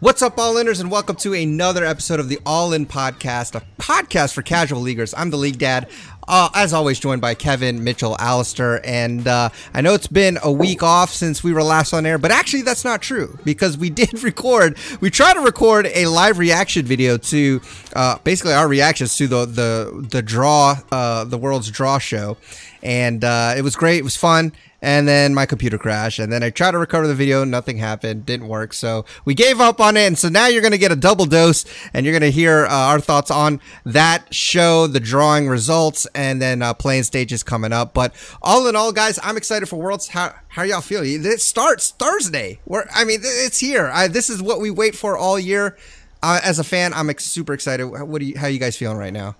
What's up, all inners, and welcome to another episode of the All In Podcast, a podcast for casual leaguers. I'm the league dad, uh, as always, joined by Kevin, Mitchell, Alistair, and uh, I know it's been a week off since we were last on air, but actually that's not true because we did record. We tried to record a live reaction video to uh, basically our reactions to the the the draw, uh, the world's draw show, and uh, it was great. It was fun and then my computer crashed and then i tried to recover the video nothing happened didn't work. So we gave up on it and so now you're going to get a double dose and you're going to hear uh, our thoughts on that show the drawing results and then uh, playing stages coming up. But all in all guys i'm excited for worlds. How, how y'all feeling it starts thursday. Where i mean it's here. I, this is what we wait for all year. Uh, as a fan i'm super excited. What do you how you guys feeling right now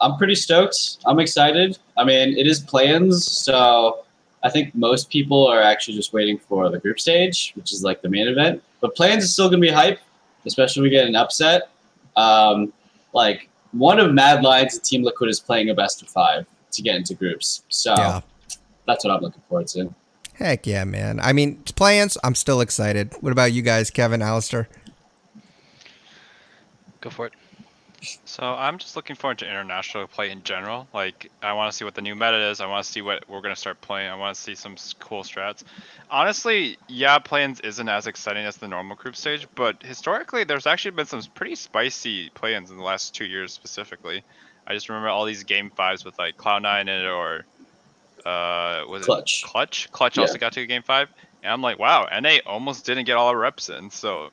I'm pretty stoked. I'm excited. I mean, it is play-ins, so I think most people are actually just waiting for the group stage, which is like the main event. But play-ins is still gonna be hype, especially if we get an upset. Um, like one of Mad Lions and Team Liquid is playing a best of five to get into groups. So yeah. that's what I'm looking forward to. Heck yeah, man. I mean, play-ins, I'm still excited. What about you guys, Kevin, Alistair? Go for it. So I'm just looking forward to international play in general. Like I want to see what the new meta is. I want to see what we're gonna start playing. I want to see some cool strats. Honestly, yeah, play-ins isn't as exciting as the normal group stage, but historically there's actually been some pretty spicy play-ins in the last two years specifically. I just remember all these game fives with like Cloud9 in it or uh was Clutch. it Clutch? Clutch yeah. also got to a game five. And I'm like, wow, NA almost didn't get all the reps in. So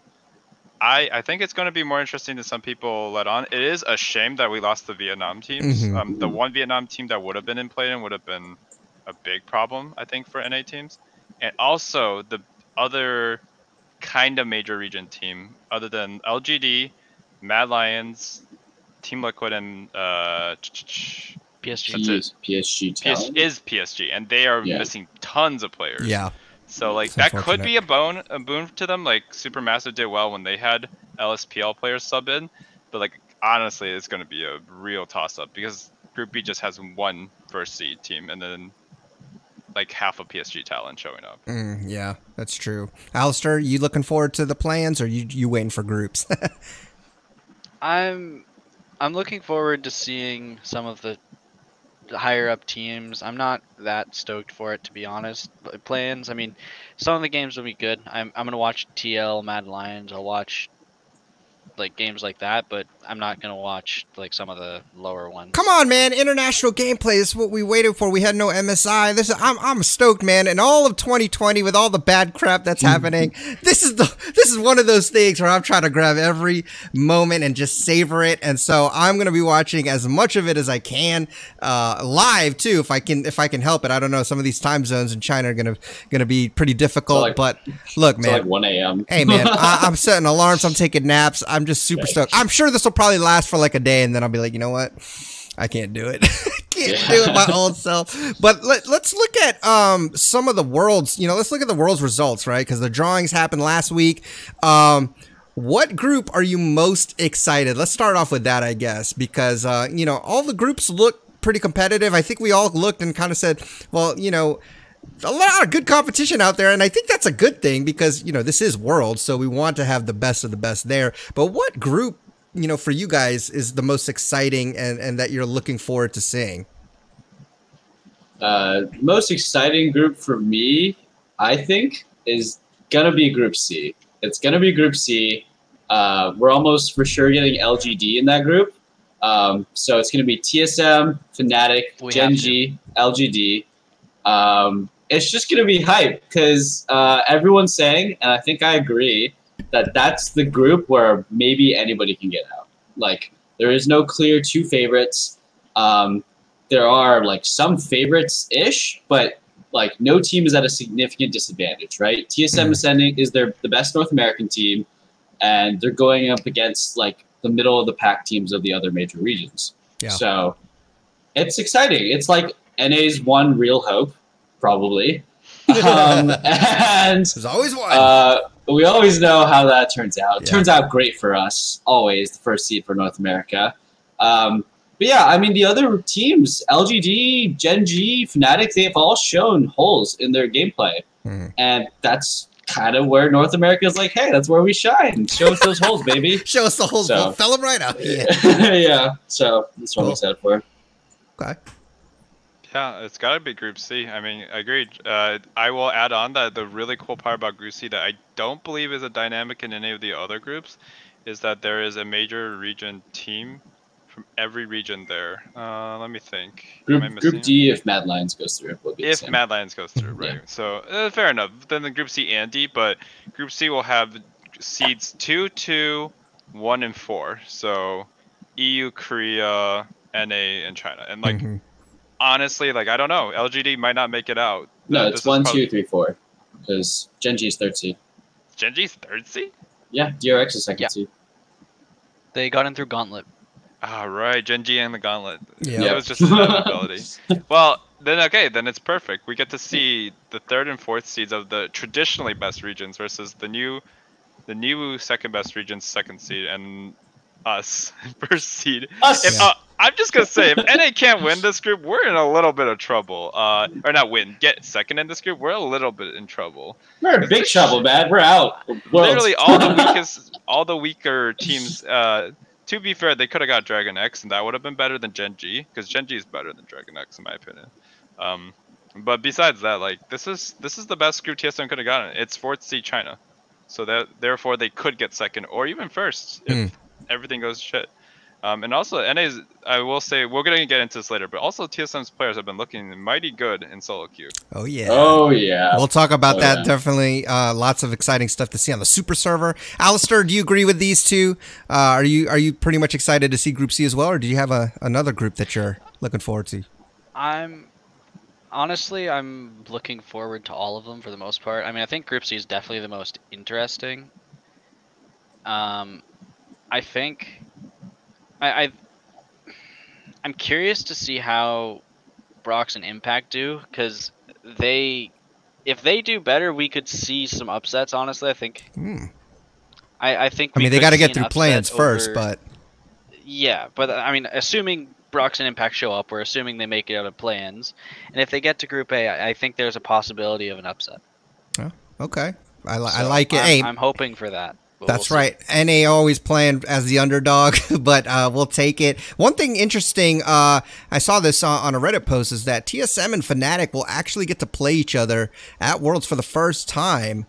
I, I think it's going to be more interesting than some people let on. It is a shame that we lost the Vietnam teams. Mm-hmm. Um, the one Vietnam team that would have been in play and would have been a big problem, I think, for NA teams. And also the other kind of major region team, other than LGD, Mad Lions, Team Liquid, and uh, PSG. PSG, PSG is PSG, and they are yeah. missing tons of players. Yeah. So like that could be a bone a boon to them. Like Supermassive did well when they had LSPL players sub in, but like honestly, it's going to be a real toss up because Group B just has one first seed team and then like half of PSG Talon showing up. Mm, yeah, that's true. Alistair, you looking forward to the play-ins or you you waiting for groups? I'm I'm looking forward to seeing some of the higher up teams. I'm not that stoked for it to be honest. Play-ins, I mean, some of the games will be good. I'm I'm gonna watch TL Mad Lions. I'll watch like games like that, but I'm not gonna watch like some of the lower ones. Come on, man! International gameplay This is what we waited for. We had no MSI. This I'm I'm stoked, man. And all of 2020 with all the bad crap that's happening, this is the this is one of those things where I'm trying to grab every moment and just savor it. And so I'm gonna be watching as much of it as I can uh, live too, if I can if I can help it. I don't know. Some of these time zones in China are gonna gonna be pretty difficult. So like, but look, man, like 1 a.m. hey, man, I, I'm setting alarms. I'm taking naps. I'm just super stoked. I'm sure this will probably last for like a day, and then I'll be like, you know what? I can't do it. can't yeah. do it my old self. But let, us look at um, some of the world's. You know, let's look at the world's results, right? Because the drawings happened last week. Um, what group are you most excited? Let's start off with that, I guess, because uh, you know all the groups look pretty competitive. I think we all looked and kind of said, well, you know a lot of good competition out there, and I think that's a good thing because you know this is world, so we want to have the best of the best there. But what group, you know, for you guys is the most exciting and and that you're looking forward to seeing? Uh, most exciting group for me, I think, is gonna be Group C. It's gonna be Group C. Uh, we're almost for sure getting LGD in that group. Um, so it's gonna be TSM, Fnatic, Gen G, LGD. Um, it's just going to be hype because uh, everyone's saying, and I think I agree, that that's the group where maybe anybody can get out. Like, there is no clear two favorites. Um, there are like some favorites ish, but like no team is at a significant disadvantage, right? TSM. Ascending is their the best North American team, and they're going up against like the middle of the pack teams of the other major regions. Yeah. So it's exciting. It's like NA's one real hope probably. Um, and there's always one. Uh, we always know how that turns out. Yeah. turns out great for us, always the first seed for North America. Um, but yeah, I mean the other teams, LGD, Gen G, Fnatic, they've all shown holes in their gameplay, Hmm. and that's kind of where North America is like, hey, that's where we shine. Show us those holes, baby. Show us the holes. So- fill them right out. Yeah. yeah. So that's what Cool. I'm excited for. Okay. Yeah, it's got to be Group C. I mean, agreed. Uh, I will add on that the really cool part about Group C that I don't believe is a dynamic in any of the other groups is that there is a major region team from every region there. Uh, let me think. Group, Am I group D, if Mad Lions goes through, will be the if same. Mad Lions goes through, Yeah. right? So uh, fair enough. Then the Group C and D, but Group C will have seeds two, two, one, and four. So EU, Korea, NA, and China. And like Mhm. Honestly, like I don't know, LGD might not make it out. no, Uh, it's this is one, probably- two, three, four. Because Gen G is third seed. Gen G's third seed. Yeah, DRX is second Yeah. seed. They got in through Gauntlet. Ah, right, Gen G and the Gauntlet. Yeah. It was just an inevitability. well, then okay, then it's perfect. We get to see the third and fourth seeds of the traditionally best regions versus the new, the new second best regions, second seed, and us first seed. Us. If, Yeah. uh, I'm just gonna say, if NA can't win this group, we're in a little bit of trouble. Uh, or not win, get second in this group, we're a little bit in trouble. We're in big trouble, man. We're out. Worlds. Literally, all the weakest, all the weaker teams. Uh, to be fair, they could have got Dragon X, and that would have been better than Gen G, because Gen G is better than Dragon X in my opinion. Um, but besides that, like this is this is the best group TSM could have gotten. It's fourth seed China, so that therefore they could get second or even first if everything goes shit. Um, and also NA's, I will say, we're gonna get into this later, but also TSM's players have been looking mighty good in solo queue. Oh yeah. Oh yeah. We'll talk about Oh, that. yeah. Definitely, uh, lots of exciting stuff to see on the super server. Alistair, do you agree with these two? Uh, are you are you pretty much excited to see Group C as well, or do you have a another group that you're looking forward to? I'm honestly I'm looking forward to all of them for the most part. I mean, I think Group C is definitely the most interesting. Um, I think I, I I'm curious to see how Brox and Impact do because they if they do better, we could see some upsets. Honestly, I think Hmm. I, I think I mean, they got to get through play-ins first, over- but yeah, but I mean, assuming Brox and Impact show up, we're assuming they make it out of play-ins, and if they get to Group A, I, I think there's a possibility of an upset. okay. I, li- I like it. I'm, hey, I'm hoping for that. But That's we'll right. NA always playing as the underdog, but uh, we'll take it. One thing interesting, uh, I saw this on, on a Reddit post, is that TSM and Fnatic will actually get to play each other at Worlds for the first time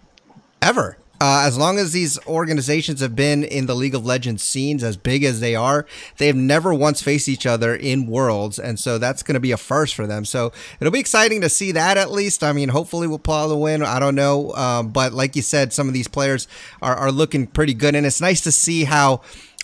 ever. Uh, as long as these organizations have been in the League of Legends scenes as big as they are, they've never once faced each other in Worlds, and so that's going to be a first for them. So it'll be exciting to see that at least. I mean, hopefully we'll pull out the win. I don't know, um, but like you said, some of these players are, are looking pretty good, and it's nice to see how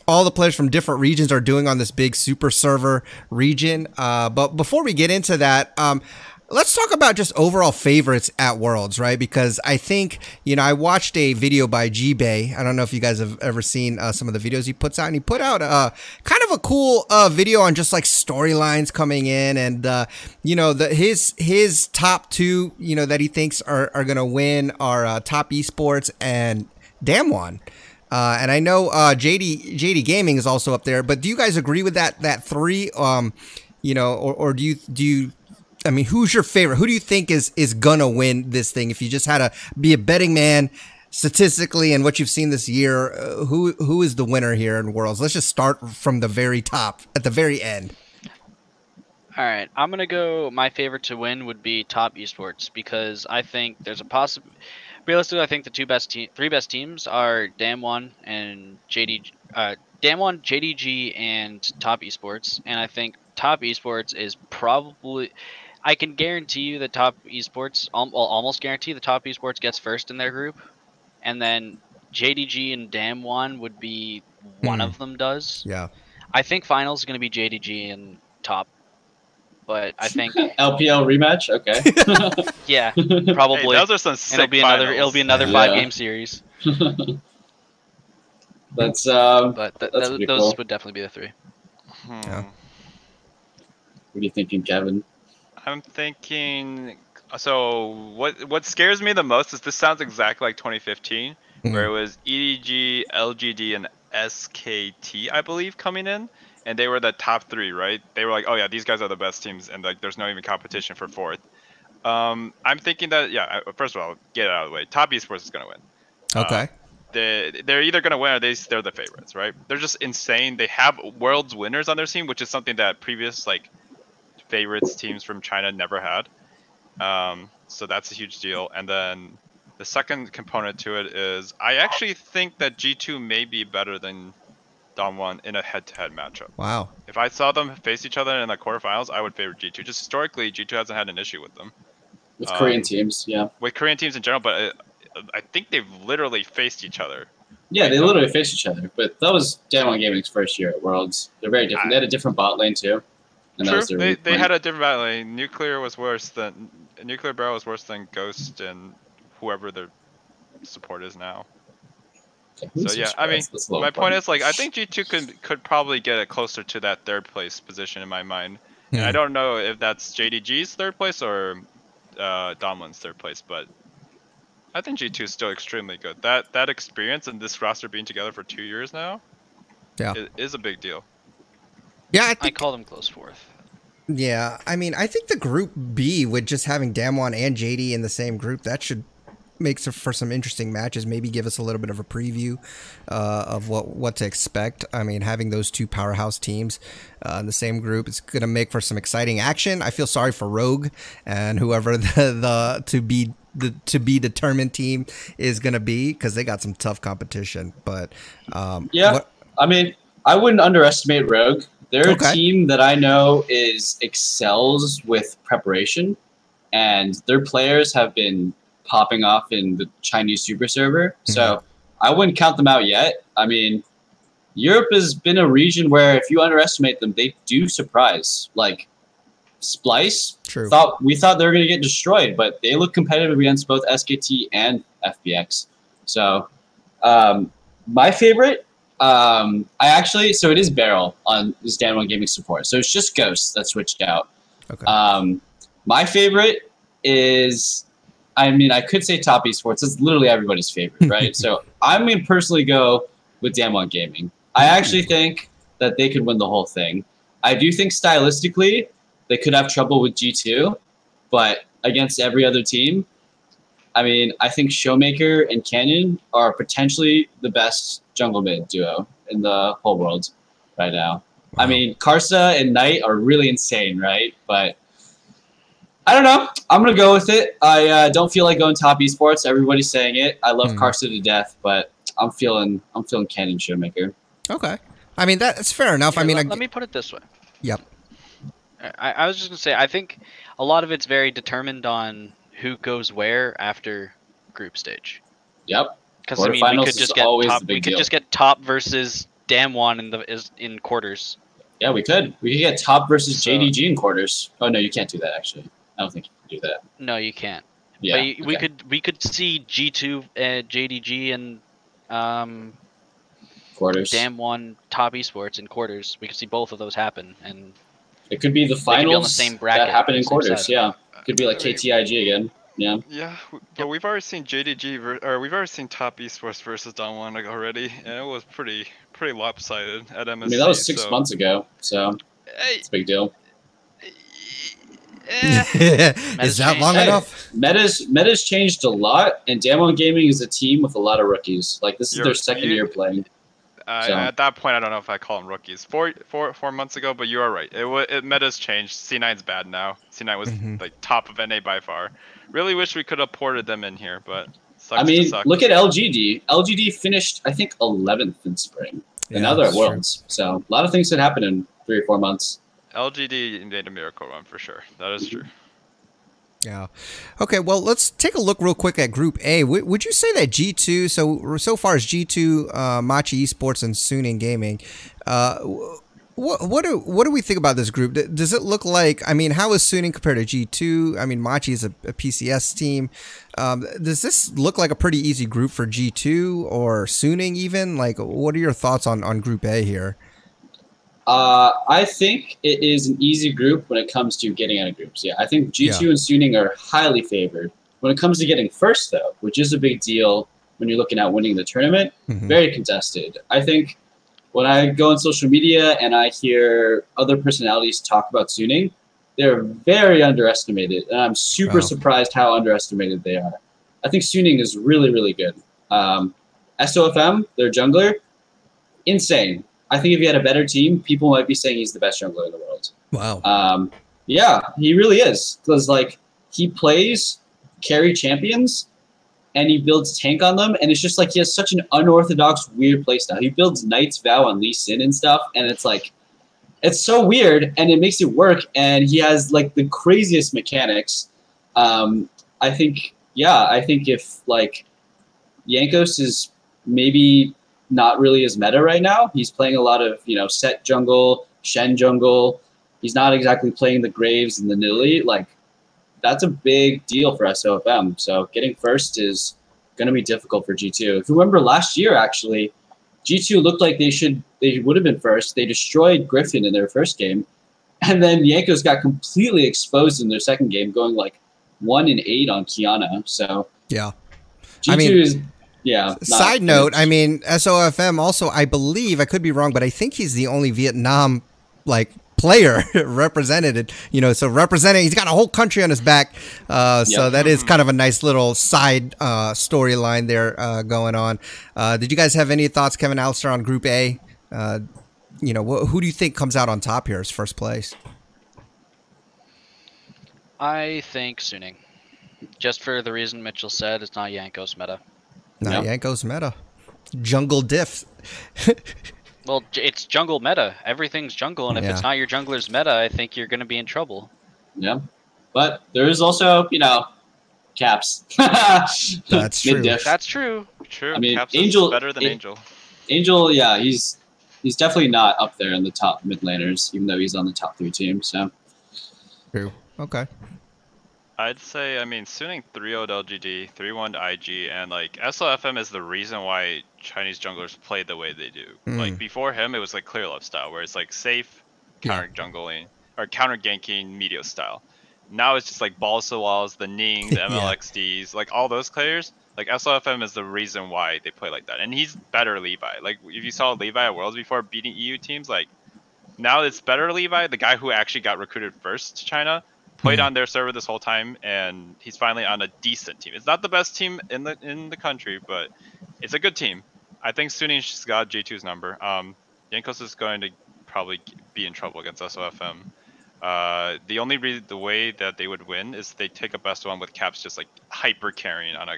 all the players from different regions are doing on this big super server region. Uh, but before we get into that, um, let's talk about just overall favorites at Worlds, right? Because I think, you know, I watched a video by G-Bay. I don't know if you guys have ever seen uh, some of the videos he puts out, and he put out uh, kind of a cool uh, video on just like storylines coming in, and uh, you know, the his his top two, you know, that he thinks are are gonna win are uh, top esports and Damwon. Uh, and I know uh, JD JD Gaming is also up there, but do you guys agree with that that three? Um, you know, or, or do you do you? I mean, who's your favorite? Who do you think is is gonna win this thing? If you just had to be a betting man, statistically, and what you've seen this year, uh, who who is the winner here in Worlds? Let's just start from the very top, at the very end. All right, I'm gonna go. My favorite to win would be Top Esports because I think there's a possible. Realistically, I think the two best te- three best teams are Damwon and JD. Uh, JDG, and Top Esports, and I think Top Esports is probably. I can guarantee you the Top Esports, al- well, almost guarantee the Top Esports gets first in their group, and then JDG and Damwon would be one Hmm. of them does. Yeah. I think finals is going to be JDG and top, but I think LPL rematch. Okay. yeah, Hey, probably those are some sick it'll be another it'll be another Yeah. five game series. That's um. But th- That's th- those cool. would definitely be the three. Hmm. Yeah. What are you thinking, Kevin? I'm thinking. So what what scares me the most is this sounds exactly like 2015, where it was EDG, LGD, and SKT, I believe, coming in, and they were the top three, right? They were like, oh yeah, these guys are the best teams, and like there's no even competition for fourth. Um, I'm thinking that yeah. First of all, get it out of the way. Top esports is gonna win. Uh, Okay. they they're either gonna win or they they're the favorites, right? They're just insane. They have world's winners on their team, which is something that previous like favorites teams from China never had. Um, so that's a huge deal. And then the second component to it is I actually think that G2 may be better than Damwon in a head-to-head matchup. wow. If I saw them face each other in the quarterfinals, I would favor G2. Just historically, G2 hasn't had an issue with them with Um, Korean teams. Yeah, with Korean teams in general, but uh I think they've literally faced each other yeah, they literally faced each other. But that was Damwon Gaming's first year at Worlds. They're very different. they had a different bot lane too. And that True. was their They, they had a different battle. Like, Nuclear was worse than Nuclear BeryL was worse than Ghost and whoever their support is now. Okay, So yeah, I mean, That's- that's a little my point is like I think G2 could could probably get it closer to that third place position in my mind. And I don't know if that's JDG's third place or uh, Damwon's third place, but I think G2 is still extremely good. That that experience and this roster being together for two years now, Yeah. i- is a big deal. Yeah, I I think. call them close fourth. Yeah, I mean, I think the group B with just having Damwon and JD in the same group that should make for some interesting matches. Maybe give us a little bit of a preview uh, of what what to expect. I mean, having those two powerhouse teams uh, in the same group is going to make for some exciting action. I feel sorry for Rogue and whoever the, the to be the to be determined team is going to be because they got some tough competition. But um, Yeah. what- I mean, I wouldn't underestimate Rogue. They're Okay. a team that I know is excels with preparation, and their players have been popping off in the Chinese super server. So I wouldn't count them out yet. I mean, Europe has been a region where if you underestimate them, they do surprise. Like Splice, true. thought we thought they were going to get destroyed, but they look competitive against both SKT and FBX. So, um, my favorite, um, I actually so it is BeryL on this Damwon Gaming support. So it's just Ghost that switched out. Okay. Um, my favorite is, I mean, I could say Top Esports. It's literally everybody's favorite, right? so I'm to personally go with Damwon Gaming. I actually think that they could win the whole thing. I do think stylistically they could have trouble with G2, but against every other team, I mean, I think Showmaker and Canyon are potentially the best jungle mid duo in the whole world right now. I mean, Karsa and Knight are really insane, right? But I don't know. I'm gonna go with it. I uh, don't feel like going top esports. Everybody's saying it. I love Hmm. Karsa to death, but I'm feeling I'm feeling Canyon Showmaker. okay. I mean, that's fair enough. I mean, let, I, let me put it this way. Yep. I, I was just gonna say I think a lot of it's very determined on who goes where after group stage. Yep. Because I mean, we could just get top. We could deal. just get top versus Damwon in the is in quarters. Yeah, we could. We could get top versus So- JDG in quarters. Oh no, you can't do that actually. I don't think you can do that. No, you can't. Yeah. but you- we could we could see G two, uh, JDG, and um, quarters. Damwon top esports in quarters. We could see both of those happen, and It could be the could be on the finals same bracket, that happen in quarters. side. Yeah. Could be like KTIG again. Yeah. Yeah, but we've already seen JDG, ver- or we've already seen Top Esports versus Damwon already, and it was pretty pretty lopsided at MSC. I mean that was six so- months ago, so it's a big deal. eh, is that changed. long Hey. enough? Meta's Meta's changed a lot, and Damwon Gaming is a team with a lot of rookies. Like this is You're- their second you- year playing. I- So- At that point, I don't know if I call them rookies. Four, four, four months ago, but you are right. It, wa- it meta's changed. C9's bad now. C9 was Mhm. like top of NA by far. Really wish we could have ported them in here, but sucks I to mean, suck. look at LGD. LGD finished, I think, 11th in spring, and now they're at that's true. Worlds. So a lot of things could happen in three or four months. LGD made a miracle run for sure. That is true. Yeah. Okay. Well, let's take a look real quick at Group A. W- would you say that G two? So so far as G two, uh, Machi Esports and Suning Gaming. Uh, what what do what do we think about this group? Does it look like? I mean, how is Suning compared to G two? I mean, Machi is a, a PCS team. Um, does this look like a pretty easy group for G two or Suning even? Like, what are your thoughts on on Group A here? Uh, I think it is an easy group when it comes to getting out of groups. Yeah, I think G2 and Suning are highly favored. When it comes to getting first, though, which is a big deal when you're looking at winning the tournament, Mhm. very contested. I think when I go on social media and I hear other personalities talk about Suning, they're very underestimated, and I'm super Wow. surprised how underestimated they are. I think Suning is really, really good. Um, SOFM, their jungler, insane. I think if he had a better team, people might be saying he's the best jungler in the world. Wow. Um, yeah, he really is. Because like he plays carry champions and he builds tank on them, and it's just like he has such an unorthodox, weird playstyle. He builds Knight's Vow on Lee Sin and stuff, and it's like it's so weird, and it makes it work. And he has like the craziest mechanics. Um, I think, yeah, I think if like Yankos is maybe not really as meta right now. He's playing a lot of you know Sett jungle, Shen jungle. He's not exactly playing the Graves and the Nidalee. Like that's a big deal for SOFM. So getting first is going to be difficult for G2. If you remember last year, actually, G2 looked like they should they would have been first. They destroyed Griffin in their first game, and then Yankos got completely exposed in their second game, going like one and eight on Qiyana. So Yeah. G2 I mean, is yeah. not- Side note, I mean, SOFM also, I believe, I could be wrong, but I think he's the only Vietnam like player represented. You know, so representing, he's got a whole country on his back. Uh, So Yep. that is kind of a nice little side uh, storyline there uh, going on. Uh, did you guys have any thoughts, Kevin Alistair, on Group A? Uh, you know, wh- who do you think comes out on top here as first place? I think Suning. Just for the reason Mitchell said, it's not Yanko's meta. Not Yanko's meta. Jungle diff. Well, it's jungle meta. Everything's jungle, and if Yeah. it's not your jungler's meta, I think you're going to be in trouble. Yeah, but there is also you know caps. That's Mid true. diff. That's true. True. I mean, Caps Angel- is better than An- Angel. Angel, yeah, he's he's definitely not up there in the top mid laners, even though he's on the top three team. So True. Okay. I'd say, I mean, Suning 3 0 LGD, 3 1 IG, and like SOFM is the reason why Chinese junglers play the way they do. Mm. Like before him, it was like Clearlove style, where it's like safe counter jungling or counter ganking meteor style. Now it's just like balls to walls, the Ning, the Yeah. MLXGs, like all those players. Like SOFM is the reason why they play like that, and he's better Levi. Like if you saw Levi at Worlds before beating EU teams, like now it's better Levi, the guy who actually got recruited first to China, played Mhm. on their server this whole time, and he's finally on a decent team. It's not the best team in the in the country, but it's a good team. I think Suning's got G2's number. Um, Yankos is going to probably be in trouble against SOFM. Uh, the only re- the way that they would win is they take a best one with Caps just like hyper carrying on a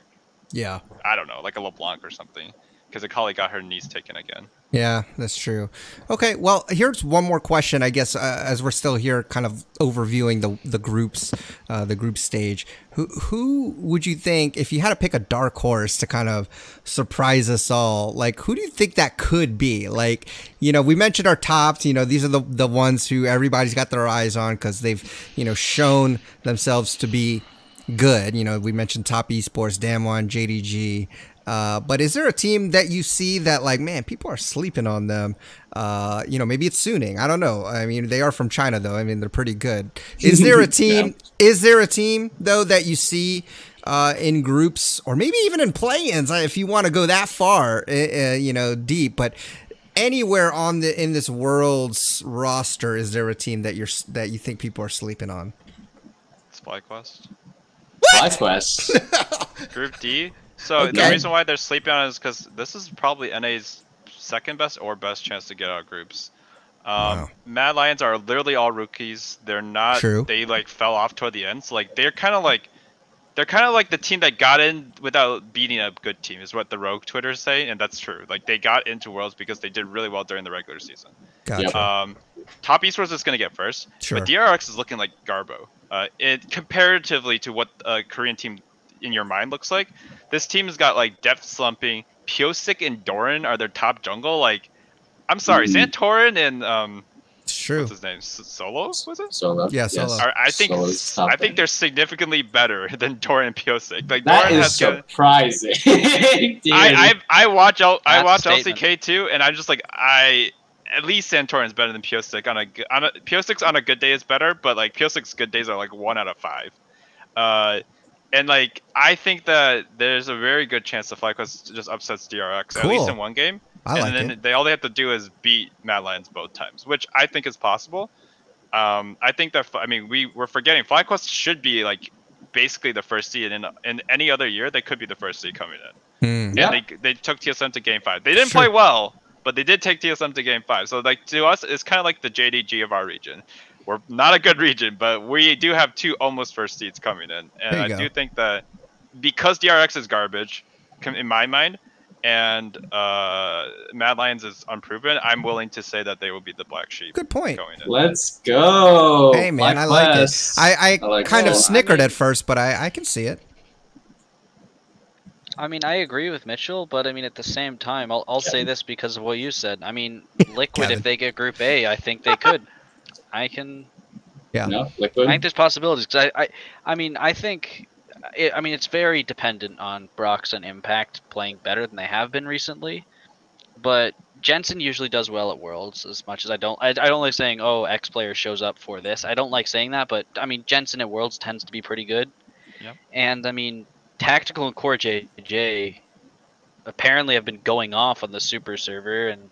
Yeah. I don't know like a LeBlanc or something because Akali got her knees taken again. Yeah, that's true. Okay, well, here's one more question. I guess uh, as we're still here, kind of overviewing the the groups, uh, the group stage. Who who would you think if you had to pick a dark horse to kind of surprise us all? Like, who do you think that could be? Like, you know, we mentioned our tops. You know, these are the the ones who everybody's got their eyes on because they've you know shown themselves to be good. You know, we mentioned top esports, Damwon, JDG. Uh, but is there a team that you see that like, man, people are sleeping on them? Uh, you know, maybe it's Suning. I don't know. I mean, they are from China though. I mean, they're pretty good. Is there a team? Is there a team though that you see uh, in groups or maybe even in play-ins uh, if you want to go that far, uh, uh, you know, deep, but anywhere on the in this world's roster is there a team that you're that you think people are sleeping on? Spyquest. FlyQuest. Group D. So the reason why they're sleeping on it is because this is probably NA's second best or best chance to get out of groups. Um, Wow. Mad Lions are literally all rookies. They're not. True. They like fell off toward the end. So like they're kind of like, they're kind of like the team that got in without beating a good team is what the Rogue Twitter say, and that's true. Like they got into Worlds because they did really well during the regular season. Gotcha. Um, top esports is going to get first, Sure. but DRX is looking like Garbo. Uh, it comparatively to what a Korean team in your mind looks like, this team has got like depth slumping. Pyosik and Doran are their top jungle. Like, I'm sorry, Mm. Santorin and um, it's true. what's his name? S- Solo was it? Solo. Yeah, Solo. Are, I think I think they're significantly better than Doran and Pyosik. Like That Doran is has got- surprising. Dude. I, I I watch L, I That's a watch. LCK too, and I'm just like I at least Santorin is better than Pyosik on a g- on a Pyosik's on a good day is better, but like Pyosik's good days are like one out of five. Uh, and like I think that there's a very good chance the FlyQuest just upsets DRX at least in one game. I like and then it. they all they have to do is beat Mad Lions both times, which I think is possible. Um, I think that I mean we we're forgetting FlyQuest should be like basically the first seed, and in, in any other year they could be the first seed coming in. Hmm. Yeah. They they took TSM to game five. They didn't Sure. play well, but they did take TSM to game five. So like to us, it's kind of like the JDG of our region. We're not a good region, but we do have two almost first seeds coming in, and I go. do think that because DRX is garbage, in my mind, and uh, Mad Lions is unproven, I'm willing to say that they will be the black sheep Good point. going in. Let's go. Hey man, I Black like it. I, I, I like kind of snickered I mean- at first, but I, I can see it. I mean, I agree with Mitchell, but I mean, at the same time, I'll, I'll say this because of what you said. I mean, Liquid, if they get Group A, I think they could. I can. Yeah. No, liquid. I think there's possibilities. Cause I, I, I mean, I think. It, I mean, it's very dependent on Brox and Impact playing better than they have been recently. But Jensen usually does well at Worlds. As much as I don't, I, I don't like saying, "Oh, X player shows up for this." I don't like saying that, but I mean, Jensen at Worlds tends to be pretty good. Yep. And I mean, Tactical and CoreJJ apparently have been going off on the Super server, and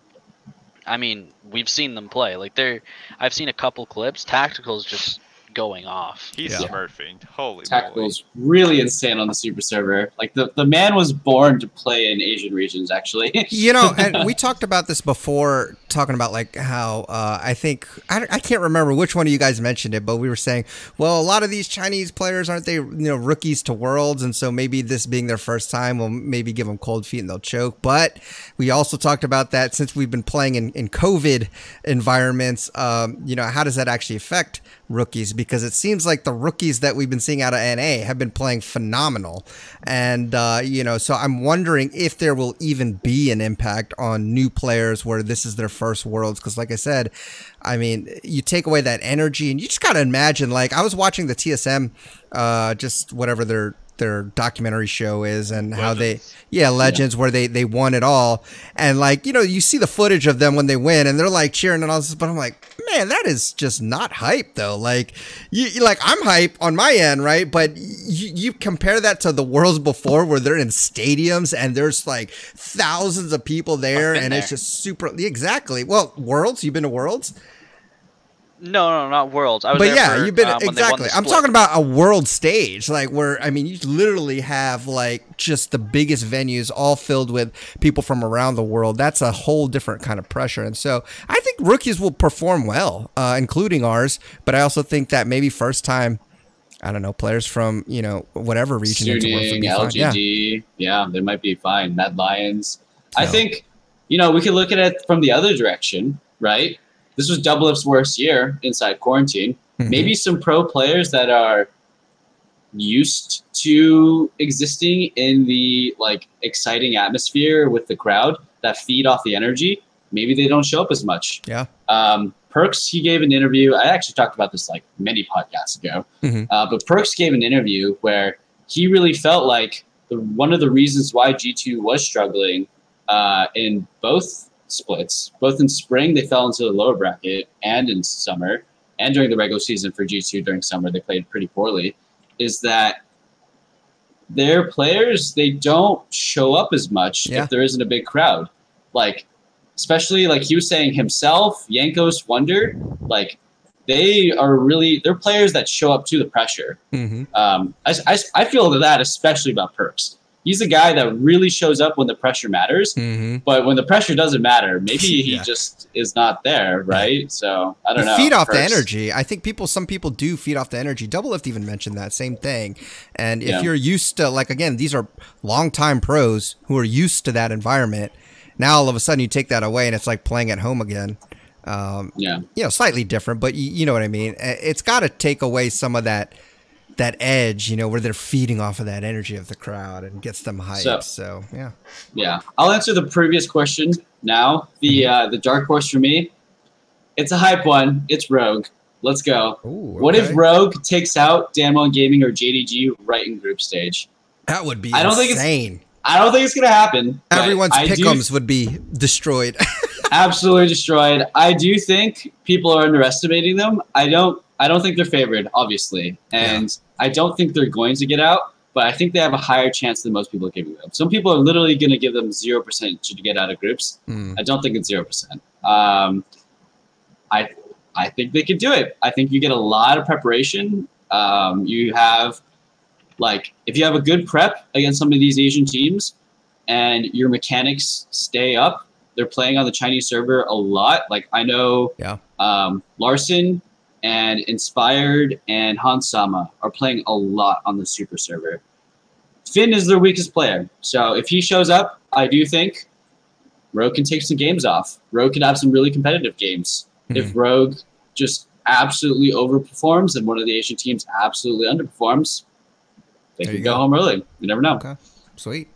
I mean, we've seen them play. Like they're, I've seen a couple clips. Tactical's just going off. He's Yeah. smurfing. Holy moly. Tactical's really insane on the super server. Like the, the man was born to play in Asian regions, actually. You know, and we talked about this before, talking about like how uh, I think I, I can't remember which one of you guys mentioned it, but we were saying, well, a lot of these Chinese players aren't they, you know, rookies to worlds, and so maybe this being their first time will maybe give them cold feet and they'll choke. But we also talked about that since we've been playing in, in COVID environments, um, you know, how does that actually affect rookies? Because it seems like the rookies that we've been seeing out of NA have been playing phenomenal, and uh, you know, so I'm wondering if there will even be an impact on new players where this is their first worlds. Because, like I said, I mean, you take away that energy, and you just gotta imagine. Like I was watching the TSM, uh, just whatever their their documentary show is, and how they, Legends. yeah, legends where they they won it all, and like you know, you see the footage of them when they win, and they're like cheering and all this, but I'm like, man, that is just not hype though. Like you, like I'm hype on my end, right? But you, you compare that to the worlds before where they're in stadiums and there's like thousands of people there, and it's just super. Exactly. Well, worlds. You've been to worlds, No, no, not Worlds. I was but there yeah, for, you've been um, when they won exactly. the I'm talking about a world stage, like where I mean, you literally have like just the biggest venues, all filled with people from around the world. That's a whole different kind of pressure, and so I think rookies will perform well, uh, including ours. But I also think that maybe first time, I don't know, players from you know whatever region into Worlds would Shooting, be fine. Yeah. Yeah. they might be fine. Mad Lions. I think, you know, we could look at it from the other direction, right? This was Doublelift's worst year inside quarantine. Mhm. Maybe some pro players that are used to existing in the like exciting atmosphere with the crowd that feed off the energy. Maybe they don't show up as much. Yeah. Um, Perkz, he gave an interview. I actually talked about this like many podcasts ago. Mhm. Uh, but Perkz gave an interview where he really felt like the, one of the reasons why G2 was struggling uh, in both splits, both in spring, they fell into the lower bracket, and in summer, and during the regular season for G2 during summer, they played pretty poorly, is that their players, they don't show up as much Yeah. if there isn't a big crowd. Like, especially like he was saying himself, Yankos, Wonder, like they are really they're players that show up to the pressure. Mhm. Um, I, I, I feel that especially about Perkz. He's a guy that really shows up when the pressure matters, Mhm. but when the pressure doesn't matter, maybe he Yeah. just is not there, right? So I don't You know. feed off the energy. I think people, some people do feed off the energy. Doublelift even mentioned that same thing. And if Yeah. you're used to, like, again, these are longtime pros who are used to that environment. Now all of a sudden you take that away and it's like playing at home again. Um, Yeah, you know, slightly different, but you, you know what I mean. It's got to take away some of that that edge, you know, where they're feeding off of that energy of the crowd and gets them hyped. So- So, yeah, yeah. I'll answer the previous question now. The uh, the dark horse for me, it's a hype one. It's Rogue. Let's go. Ooh, What if. Rogue takes out Damwon Gaming or JDG right in group stage? that would be I don't think it's- I don't think it's gonna happen. Everyone's do Pick'Ems would be destroyed. absolutely destroyed. I do think people are underestimating them. I don't. I don't think they're favored, obviously, and I don't think they're going to get out. but I think they have a higher chance than most people are giving them. Some people are literally going to give them zero percent to get out of groups. Hmm. I don't think it's zero percent. Um, I I think they could do it. I think you get a lot of preparation. Um, you have like if you have a good prep against some of these Asian teams, and your mechanics stay up. They're playing on the Chinese server a lot. Like I know, Yeah. um, Larssen and Inspired and Hans Sama are playing a lot on the super server. Finn is their weakest player, so if he shows up, I do think Rogue can take some games off. Rogue can have some really competitive games. Hmm. If Rogue just absolutely overperforms and one of the Asian teams absolutely underperforms, they There can go. go. home early. You never know. Okay. Sweet.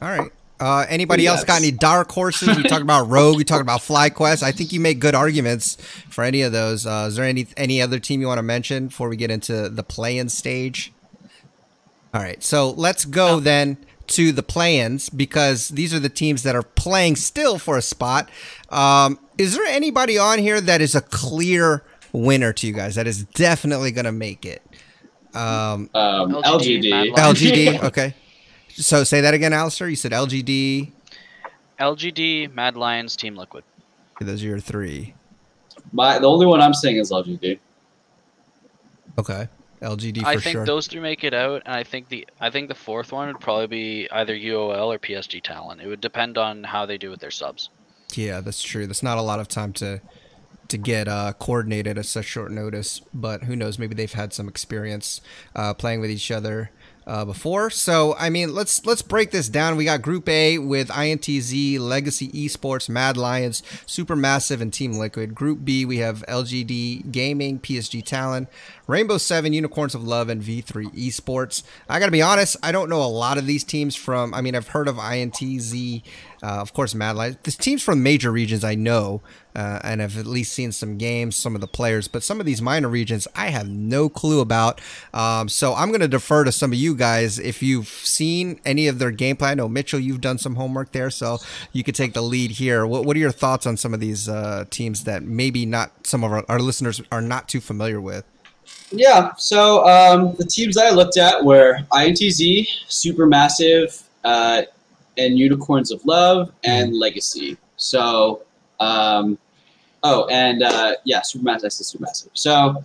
All right. Uh, anybody Who else got any dark horses? We talked about Rogue. We talked about FlyQuest. I think you make good arguments for any of those. Uh, is there any any other team you want to mention before we get into the play-in stage? All right. So let's go then to the play-ins because these are the teams that are playing still for a spot. Um, is there anybody on here that is a clear winner to you guys that is definitely going to make it? Um, Um, LGD, LGD. LGD. Okay. So say that again, Alistair. You said LGD. LGD, Mad Lions, Team Liquid. Okay, those are your three. My the only one I'm saying is LGD. Okay. LGD for I think sure. those three make it out, and I think the I think the fourth one would probably be either UOL or PSG Talon. It would depend on how they do with their subs. yeah, that's true. That's not a lot of time to to get uh, coordinated at such short notice. But who knows? Maybe they've had some experience uh, playing with each other uh, before. So I mean, let's let's break this down. We got Group A with INTZ, Legacy Esports, Mad Lions, Supermassive, and Team Liquid. Group B we have LGD Gaming, PSG Talon, Rainbow Seven, Unicorns of Love, and V3 Esports. I gotta be honest, I don't know a lot of these teams from. I mean, I've heard of INTZ, uh, of course, Mad Lions. The teams from major regions I know, uh, and have at least seen some games, some of the players. But some of these minor regions, I have no clue about. Um, so I'm gonna defer to some of you guys if you've seen any of their gameplay. I know Mitchell, you've done some homework there, so you could take the lead here. What, what are your thoughts on some of these uh, teams that maybe not some of our, our listeners are not too familiar with? Yeah. So um, the teams that I looked at were INTZ, Supermassive, uh, and Unicorns of Love, and Legacy. So, um, oh, and uh, yeah, Supermassive. I said Supermassive. So,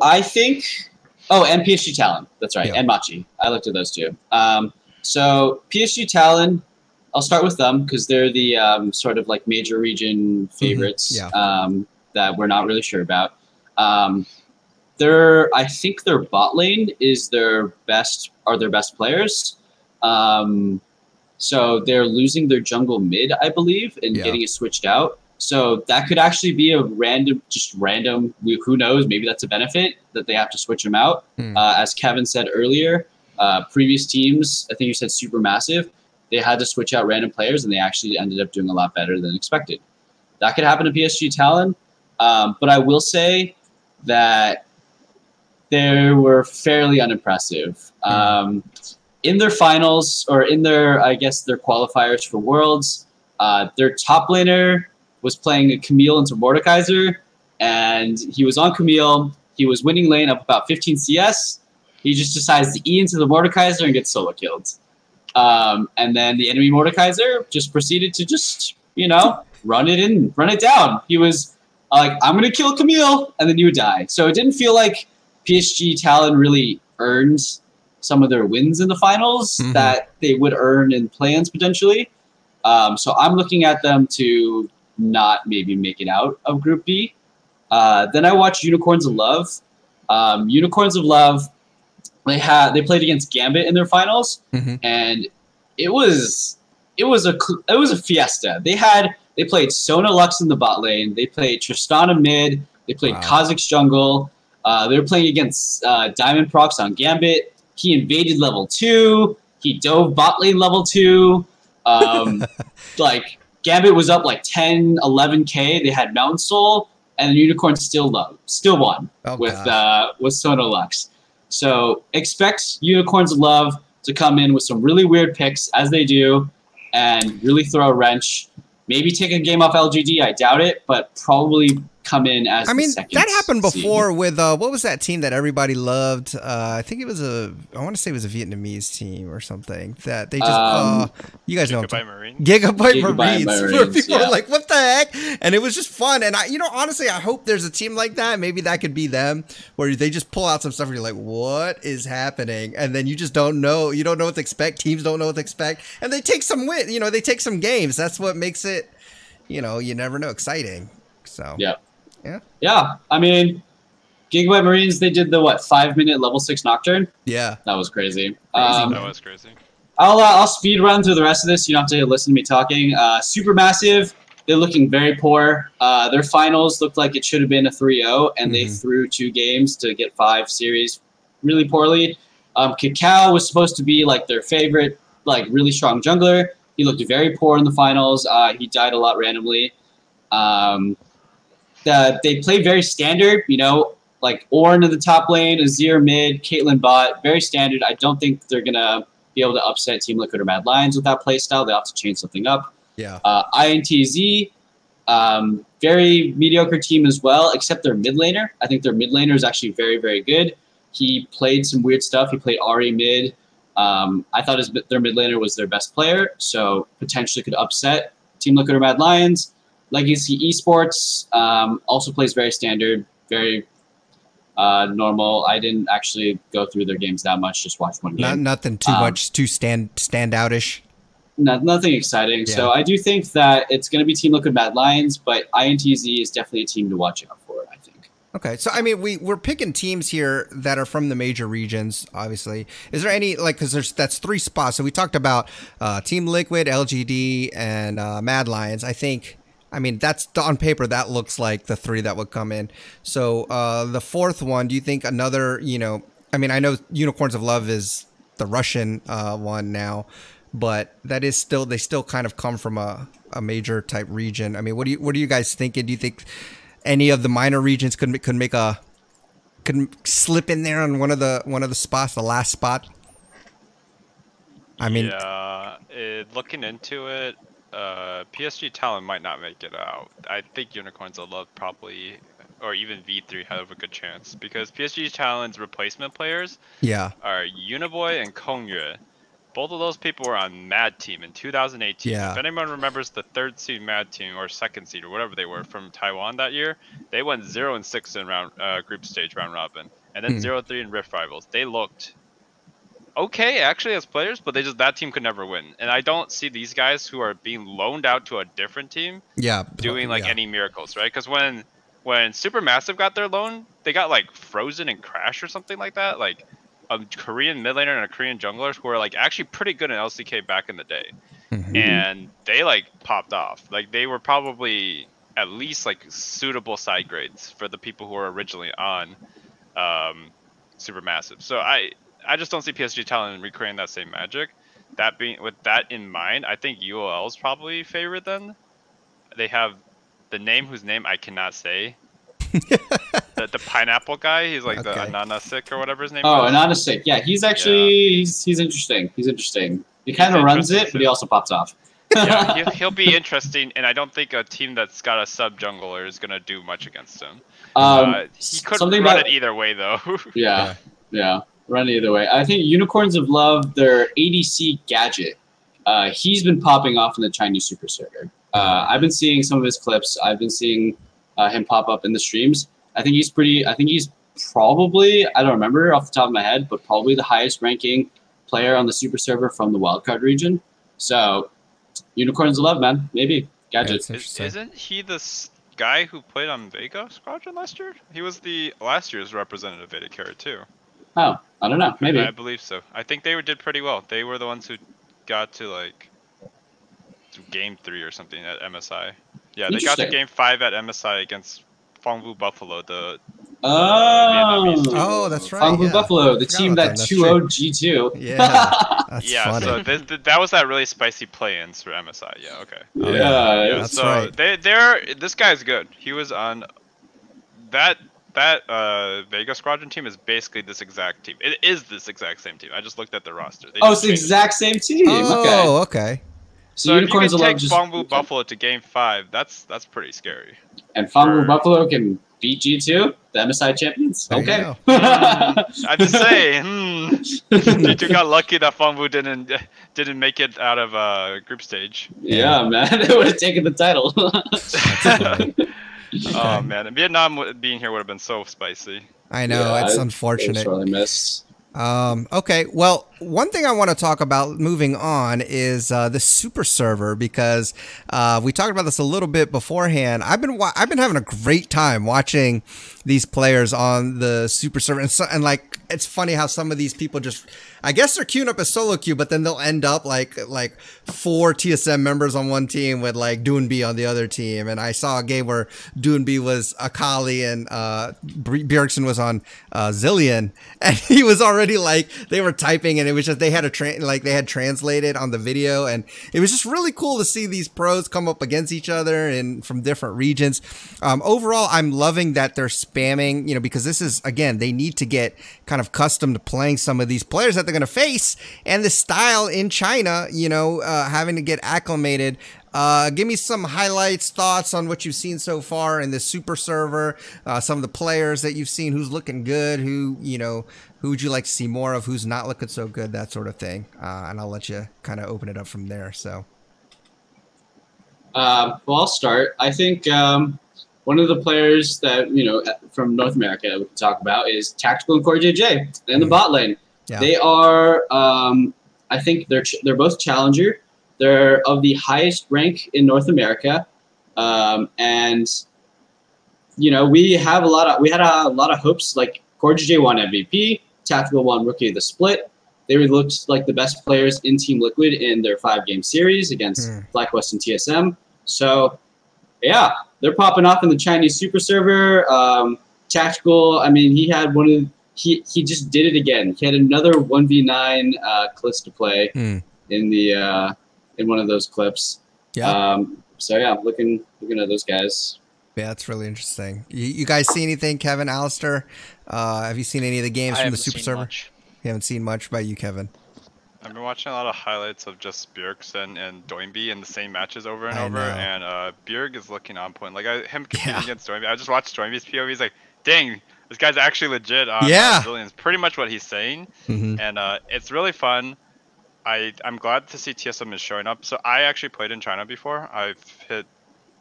I think. Oh, and PSG Talon. That's right, Yeah. and Machi. I looked at those two. Um, so PSG Talon. I'll start with them because they're the um, sort of like major region favorites yeah. um, that we're not really sure about. Um, their I think their bot lane is their best are their best players. Um, so they're losing their jungle mid, I believe, and Yeah. getting it switched out. So that could actually be a random, just random. Who knows? Maybe that's a benefit that they have to switch them out. Hmm. Uh, as Kevin said earlier, uh, previous teams, I think you said super massive, they had to switch out random players, and they actually ended up doing a lot better than expected. That could happen to PSG Talon, um, but I will say that they were fairly unimpressive. Um, in their finals, or in their, I guess, their qualifiers for Worlds, uh, their top laner was playing a Camille into Mordekaiser, and he was on Camille. He was winning lane up about 15 CS. He just decides to E into the Mordekaiser and gets solo killed. Um, and then the enemy Mordekaiser just proceeded to just, you know, run it in, run it down. He was like, I'm going to kill Camille, and then you would die. So it didn't feel like PSG Talon really earned some of their wins in the finals Mhm. that they would earn in play-ins potentially. Um, so I'm looking at them to not maybe make it out of Group B. Uh, then I watched Unicorns of Love. Um, Unicorns of Love, they had they played against Gambit in their finals, Mhm. and it was it was a it was a fiesta. They had they played Sona Lux in the bot lane. They played Tristana mid. They played Wow. Kha'Zix jungle. Uh, they were playing against uh, Diamondprox on Gambit. He invaded level two. He dove bot lane level two. Um, like Gambit was up like 10, 11k. They had Mountain Soul, and Unicorn still low, still won Oh, with uh, with Sona Lux. So expect Unicorns Love to come in with some really weird picks as they do, and really throw a wrench. Maybe take a game off LGD. I doubt it, but probably come in as. I the mean, second that happened seed. before with uh, what was that team that everybody loved? Uh, I think it was a, I want to say it was a Vietnamese team or something that they just, Um, uh, you guys know, what Goodbye, I'm Marine. Gigabyte, Gigabyte Marines, Marines, where people yeah. are like, "What the heck?" And it was just fun. And I, you know, honestly, I hope there's a team like that. Maybe that could be them, where they just pull out some stuff and you're like, "What is happening?" And then you just don't know. You don't know what to expect. Teams don't know what to expect, and they take some win. You know, they take some games. That's what makes it, you know, you never know, exciting. So Yeah. Yeah. Yeah, I mean, Gigabyte Marines. They did the what five minute level six nocturne. yeah. That was crazy. Um, that was crazy. I'll uh, I'll speed run through the rest of this. You don't have to listen to me talking. Uh, Supermassive, they're looking very poor. Uh, their finals looked like it should have been a 3-0, and they Mhm. threw two games to get five series really poorly. Um, Cacao was supposed to be like their favorite, like really strong jungler. He looked very poor in the finals. Uh, he died a lot randomly. Um, the, they play very standard, you know, like Ornn in the top lane, Azir mid, Caitlyn bot, very standard. I don't think they're gonna be able to upset Team Liquid or Mad Lions with that playstyle. They'll have to change something up. Yeah. Uh, INTZ, um, very mediocre team as well, except their mid laner. I think their mid laner is actually very, very good. He played some weird stuff. He played Ahri mid. Um, I thought his, their mid laner was their best player, so potentially could upset Team Liquid or Mad Lions. Legacy Esports um, also plays very standard, very uh, normal. I didn't actually go through their games that much; just watched one game. Not nothing too Um, much too stand stand outish. No, nothing exciting. So I do think that it's going to be Team Liquid Mad Lions, but INTZ is definitely a team to watch out for. I think. Okay, so I mean, we we're picking teams here that are from the major regions. Obviously, is there any like because there's that's three spots. So we talked about uh, Team Liquid, LGD, and uh, Mad Lions. I think. I mean, that's on paper. That looks like the three that would come in. So uh, the fourth one, do you think another? You know, I mean, I know Unicorns of Love is the Russian uh, one now, but that is still they still kind of come from a, a major type region. I mean, what do you what are you guys thinking? Do you think any of the minor regions could could make a could slip in there on one of the one of the spots, the last spot? I mean, yeah, it, looking into it, uh, PSG Talon might not make it out. I think Unicorns of Love probably, or even V3 have a good chance because PSG Talon's replacement players yeah, are Uniboy and Kongyue. Both of those people were on Mad Team in 2018. Yeah. If anyone remembers the third seed Mad Team or second seed or whatever they were from Taiwan that year, they went zero and six in round uh, group stage round robin, and then Hmm. zero three in Rift Rivals. They looked okay actually as players, but they just that team could never win. And I don't see these guys who are being loaned out to a different team yeah, doing like yeah. any miracles, right? Because when when Supermassive got their loan, they got like Frozen and Crash or something like that, like a Korean mid laner and a Korean jungler who were like actually pretty good in LCK back in the day, Mhm. and they like popped off. Like they were probably at least like suitable side grades for the people who were originally on um, Supermassive. So I I just don't see PSG Talon recreating that same magic. That being with that in mind, I think UOL is probably favored then. They have the name whose name I cannot say. the, the pineapple guy, he's like Okay. the Ananasik or whatever his name Oh, is. Anonasik. Yeah, he's actually he's he's interesting. He's interesting. He kind of runs it, but he also pops off. yeah, he'll, he'll be interesting, and I don't think a team that's got a sub jungler is gonna do much against him. Um, uh, he could something run about it either way though. yeah, yeah, run either way. I think Unicorns of Love, their ADC gadget. Uh, he's been popping off in the Chinese Super Server. Uh, I've been seeing some of his clips. I've been seeing uh, him pop up in the streams. I think he's pretty. I think he's probably. I don't remember off the top of my head, but probably the highest ranking player on the Super Server from the wildcard region. So, Unicorns of Love, man, maybe gadget. It's is, isn't he the s- guy who played on Vega Squadron last year? He was the last year's representative Vega Carrot too. Oh, I don't know. Maybe. I believe so. I think they did pretty well. They were the ones who got to like game three or something at MSI. Yeah, they got to game five at MSI against Phong Vu Buffalo, the Oh, Vietnamese. Oh, that's right, Phong Vu yeah. Buffalo, the team that that, 2 0 G2. Yeah, that's yeah. funny. So th- th- that was that really spicy play-ins for MSI. Yeah. Okay. Oh, yeah. yeah. Yeah, That's so right. they they're this guy's good. He was on that that uh Vega Squadron team is basically this exact team. It is this exact same team. I just looked at the roster. They Oh, it's the changed it. exact same team. oh, Okay. okay. So if you can Unicorns will take just Buffalo to game five, that's that's pretty scary. and Phong Vu for- Buffalo can beat G2, the MSI champions. There Okay. go. I just say, hmm, G2 got lucky that Phong Vu didn't didn't make it out of uh, group stage. yeah, man, they would have taken the title. Oh man, Vietnam being here would have been so spicy. I know Yeah, it's I- unfortunate. It's really missed. Um, okay, well, one thing I want to talk about moving on is uh, the super server because uh, we talked about this a little bit beforehand. I've been I've been having a great time watching these players on the super server, and, so, and like it's funny how some of these people just I guess they're queuing up as solo queue, but then they'll end up like like four TSM members on one team with like Doinby on the other team. And I saw a game where Doinby was Akali and uh, Bjergsen was on uh, Zilean, and he was already like they were typing, and it was just they had a tra- like they had translated on the video, and it was just really cool to see these pros come up against each other and from different regions. Um, overall, I'm loving that they're spamming, you know, because this is again they need to get kind of accustomed to playing some of these players that they're going to face, and the style in China, you know, uh, having to get acclimated. Uh, give me some highlights, thoughts on what you've seen so far in the super server. Uh, some of the players that you've seen, who's looking good, who you know, who would you like to see more of, who's not looking so good, that sort of thing. Uh, and I'll let you kind of open it up from there. So, Um, well, I'll start. I think um, one of the players that you know from North America we can talk about is Tactical and CoreJJ in the bot lane. Yeah. They are, um, I think they're ch- they're both challenger. They're of the highest rank in North America, um, and you know we have a lot of we had a, lot of hopes. Like CoreJJ won MVP, Tactical won Rookie of the Split. They looked like the best players in Team Liquid in their five game series against Hmm. Black West and TSM. So, yeah, they're popping off in the Chinese super server. Um, tactical, I mean, he had one of he he just did it again. He had another one v nine uh, to play Hmm. in the uh, in one of those clips. yeah, Um, so yeah, looking looking at those guys. yeah, that's really interesting. You, you guys see anything, Kevin, Alistair? Uh, have you seen any of the games I from the super server? much. You haven't seen much by you, Kevin. I've been watching a lot of highlights of just Bjergsen and Doinby in the same matches over and I over, know. and uh, Bjerg is looking on point. Like I, him competing Yeah. against Doinby, I just watched Doinby's POV. He's like, dang, this guy's actually legit. On, Yeah. on Zileans. pretty much what he's saying, Mm-hmm. and uh, it's really fun. I I'm glad to see TSM is showing up. So I actually played in China before. I've hit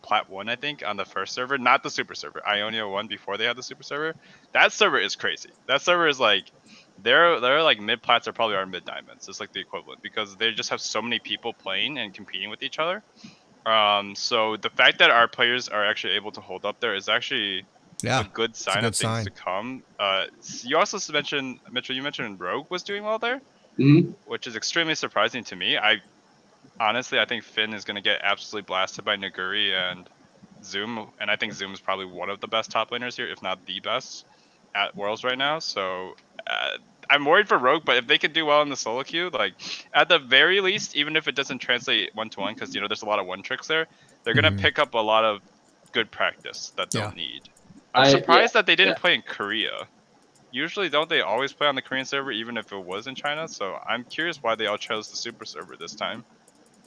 plat one, I think, on the first server, not the super server. Ionia one before they had the super server. That server is crazy. That server is like they're they're like mid plats are probably our mid diamonds. It's like the equivalent because they just have so many people playing and competing with each other. Um, so the fact that our players are actually able to hold up there is actually Yeah, a good sign good of things sign. to come. Uh, you also mentioned Mitchell. You mentioned Rogue was doing well there Mhm. which is extremely surprising to me. I honestly, I think Finn is going to get absolutely blasted by Nuguri and Zoom, and I think Zoom is probably one of the best top laners here, if not the best at Worlds right now. So uh, I'm worried for Rogue, but if they could do well in the solo queue, like at the very least, even if it doesn't translate one to one, because you know there's a lot of one tricks there, they're going to Mhm. pick up a lot of good practice that they'll Yeah. need. I'm I- surprised that they didn't yeah. play in Korea. Usually, don't they always play on the Korean server, even if it was in China? So I'm curious why they all chose the super server this time.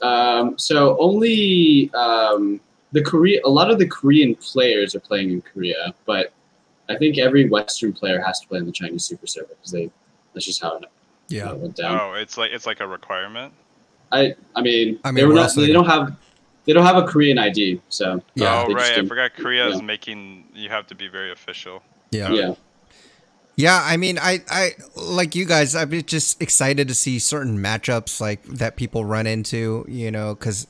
Um, so only um, the Korea, a lot of the Korean players are playing in Korea, but I think every Western player has to play in the Chinese super server because they that's just how it, yeah. how it went down. Oh, it's like it's like a requirement. I I mean, I mean, they, were we're not, they don't have they don't have a Korean ID, so Yeah. oh right, I forgot Korea is making you have to be very official. Yeah. yeah. Yeah, I mean, I, I like you guys. I'm just excited to see certain matchups like that people run into. You know, because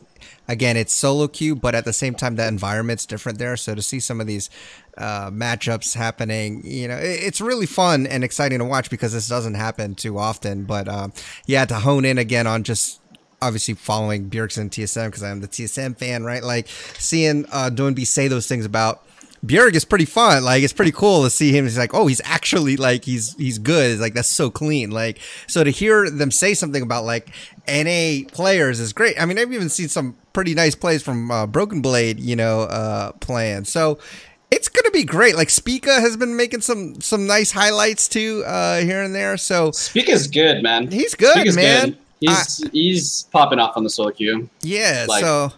again, it's solo queue, but at the same time, that environment's different there. So to see some of these uh, matchups happening, you know, it, it's really fun and exciting to watch because this doesn't happen too often. But um, yeah, to hone in again on just obviously following Bjergsen and TSM because I'm the TSM fan, right? Like seeing uh, Doinby say those things about Bjerg is pretty fun. Like it's pretty cool to see him. He's like, oh, he's actually like he's he's good. It's like that's so clean. Like so to hear them say something about like NA players is great. I mean, I've even seen some pretty nice plays from uh, Broken Blade, you know, uh, playing. So it's gonna be great. Like Spica has been making some some nice highlights too uh, here and there. So is good, man. he's good, is man. good. He's he's popping off on the solo queue. Yeah, Like- so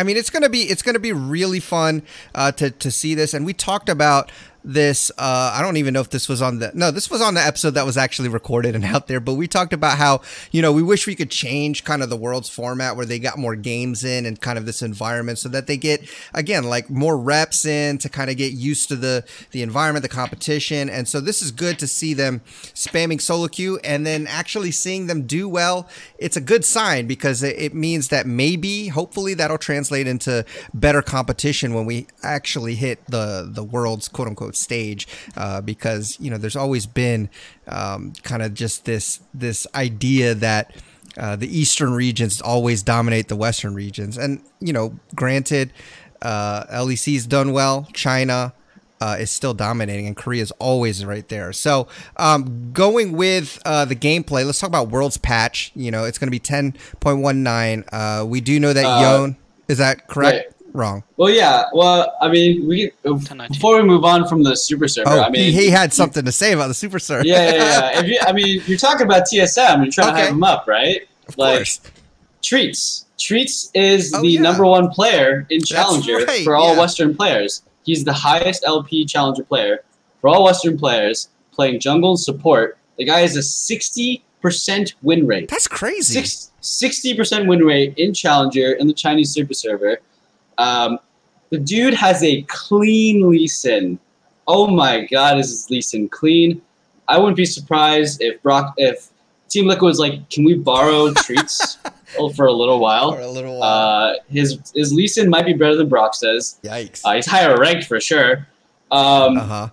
I mean, it's gonna be it's gonna be really fun uh, to to see this, and we talked about this. Uh, I don't even know if this was on the no, this was on the episode that was actually recorded and out there. But we talked about how you know we wish we could change kind of the world's format where they got more games in and kind of this environment so that they get again like more reps in to kind of get used to the the environment, the competition, and so this is good to see them spamming solo queue and then actually seeing them do well. It's a good sign because it, it means that maybe, hopefully, that'll translate into better competition when we actually hit the the world's quote unquote stage. Uh, because you know, there's always been um, kind of just this this idea that. Uh, the eastern regions always dominate the western regions, and you know, granted, uh, LEC's done well. China, uh, is still dominating, and Korea is always right there. So, um, going with uh, the gameplay, let's talk about World's Patch. You know, it's going to be 10.19. Uh, we do know that Uh, Yone is that correct? Right. Wrong. Well, yeah. Well, I mean, we before we move on from the super server. Oh, I mean, he, he had something to say about the Super Server. yeah, yeah, yeah. If you, I mean, you're talking about TSM. You're trying to Okay. have him up, right? of like, course. Treatz. Treatz is Oh, the yeah. number one player in Challenger right, for all yeah. Western players. He's the highest LP Challenger player for all Western players playing jungle and support. The guy has a 60% win rate. That's crazy. Six, 60% win rate in Challenger in the Chinese Super Server. Um, the dude has a clean Lee Sin. Oh my god, is his Lee Sin clean? I wouldn't be surprised if Broxah, if Team Liquid was like, can we borrow Treatz for a little while? For a little while. Uh, his his Lee Sin might be better than Broxah's. Yikes. Uh, he's higher ranked for sure. Um, Uh huh.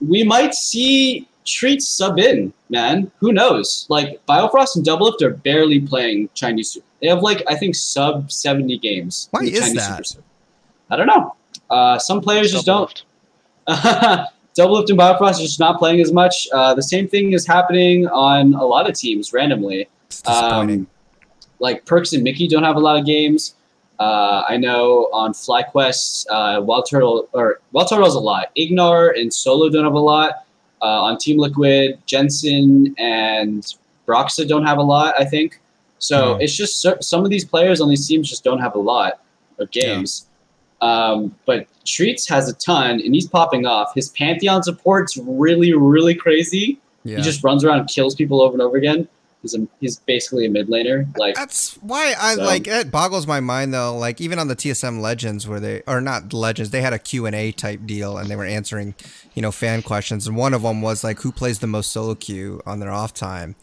we might see Treatz sub in, man. Who knows? Like Biofrost and Doublelift are barely playing Chinese. They have like I think sub seventy games. Why in is Chinese that? Super Server. I don't know. Uh, some players just don't. lift. Doublelift and Biofrost are just not playing as much. Uh, the same thing is happening on a lot of teams randomly. It's disappointing. Um, like Perkz and Mikyx don't have a lot of games. Uh, I know on FlyQuest, uh, Wild Turtle or Wild Turtle has a lot. Ignar and Solo don't have a lot. Uh, on Team Liquid, Jensen and Broxah don't have a lot. I think. So Hmm. it's just some of these players on these teams just don't have a lot of games. Um, but Treatz has a ton, and he's popping off. His Pantheon support's really, really crazy. yeah. He just runs around and kills people over and over again. He's a, he's basically a mid laner. Like That's why I So- like it boggles my mind though like even on the TSM Legends where they or not Legends they had a Q&A type deal and they were answering you know fan questions and one of them was like who plays the most solo queue on their off time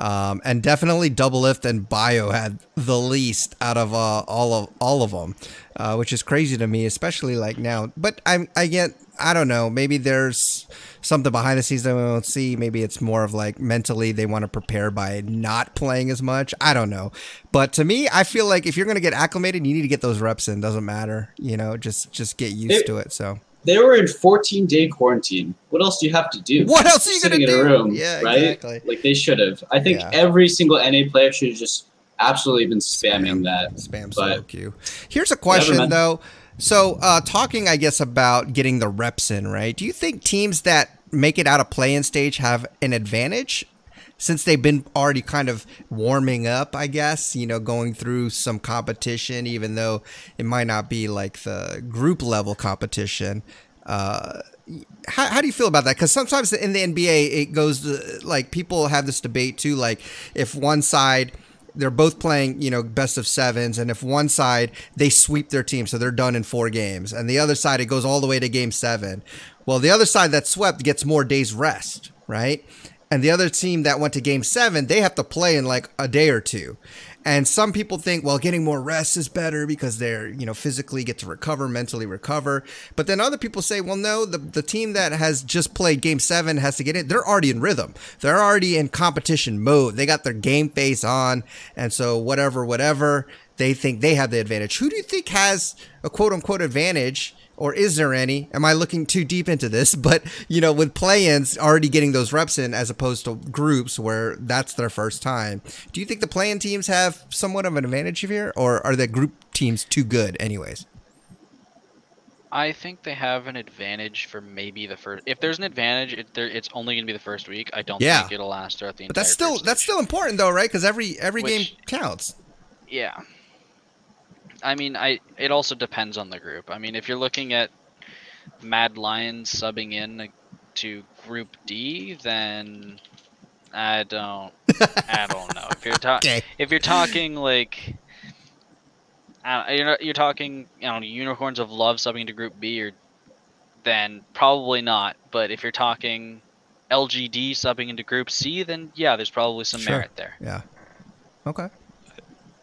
um, and definitely Doublelift and Bio had the least out of uh, all of all of them, uh, which is crazy to me, especially like now. But I I get I don't know maybe there's something behind the scenes that we won't see. Maybe it's more of like mentally they want to prepare by not playing as much. I don't know. But to me, I feel like if you're gonna get acclimated, you need to get those reps in. Doesn't matter, you know, just just get used It- to it. So they were in 14 day quarantine. What else do you have to do? what else are you Sitting gonna in do? a room, yeah, right? exactly. Like they should have. I think Yeah. every single NA player should have just absolutely been spamming Spam. that. spam solo queue. Here's a question though. So, uh, talking, I guess, about getting the reps in, right? Do you think teams that make it out of play-in stage have an advantage since they've been already kind of warming up? I guess you know, going through some competition, even though it might not be like the group level competition. Uh, how, how do you feel about that? Because sometimes in the NBA, it goes to, like people have this debate too. Like if one side they're both playing, you know, best of sevens, and if one side they sweep their team, so they're done in four games, and the other side it goes all the way to game seven. Well, the other side that swept gets more days rest, right? And the other team that went to game seven, they have to play in like a day or two. And some people think, well, getting more rest is better because they're, you know, physically get to recover, mentally recover. But then other people say, well, no, the, the team that has just played game seven has to get in. They're already in rhythm. They're already in competition mode. They got their game face on. And so whatever, whatever, they think they have the advantage. Who do you think has a quote unquote advantage? Or is there any? Am I looking too deep into this? But, you know, with play ins already getting those reps in as opposed to groups where that's their first time, do you think the play in teams have somewhat of an advantage here? Or are the group teams too good, anyways? I think they have an advantage for maybe the first. If there's an advantage, it, there, it's only going to be the first week. I don't Yeah. think it'll last throughout the But entire. that's still that's stage. still important though, right? Because every every game counts. Yeah. I mean, I it also depends on the group. I mean, if you're looking at Mad Lions subbing in to Group D, then I don't I don't know. If you're talking if you're talking like you're you're talking you know Unicorns of Love subbing to Group B or then probably not. But if you're talking LGD subbing into Group C, then yeah, there's probably some Sure. merit there. Yeah. Okay.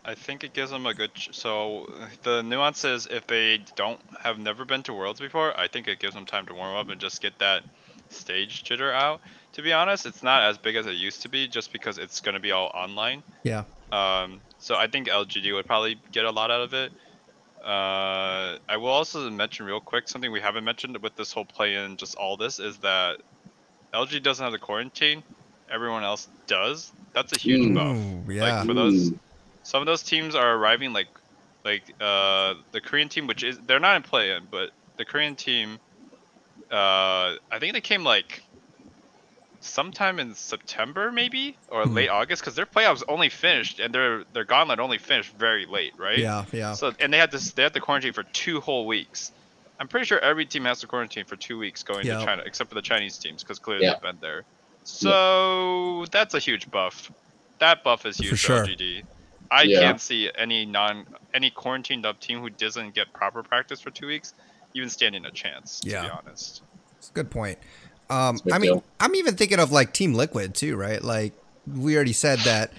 I think it gives them a good. Ch- so the nuance is if they don't have never been to Worlds before, I think it gives them time to warm up and just get that stage jitter out. To be honest, it's not as big as it used to be, just because it's going to be all online. Yeah. Um, so I think LGD would probably get a lot out of it. Uh, I will also mention real quick something we haven't mentioned with this whole play in just all this is that LG doesn't have the quarantine. Everyone else does. That's a huge Mm. buff. Ooh, yeah. for those-. Some of those teams are arriving like, like uh, the Korean team, which is they're not in play in, but the Korean team, uh, I think they came like sometime in September maybe or Hmm. late August because their playoffs only finished and their their gauntlet only finished very late, right? Yeah. Yeah. So and they had this they had to quarantine for two whole weeks. I'm pretty sure every team has to quarantine for two weeks going Yeah. to China, except for the Chinese teams, because clearly Yeah. they've been there. So that's a huge buff. That buff is huge For for, sure. LGD. I Yeah. can't see any non any quarantined up team who doesn't get proper practice for two weeks even standing a chance. To Yeah. be honest. It's a good point. Um, It's I mean, deal. I'm even thinking of like Team Liquid too, right? Like we already said that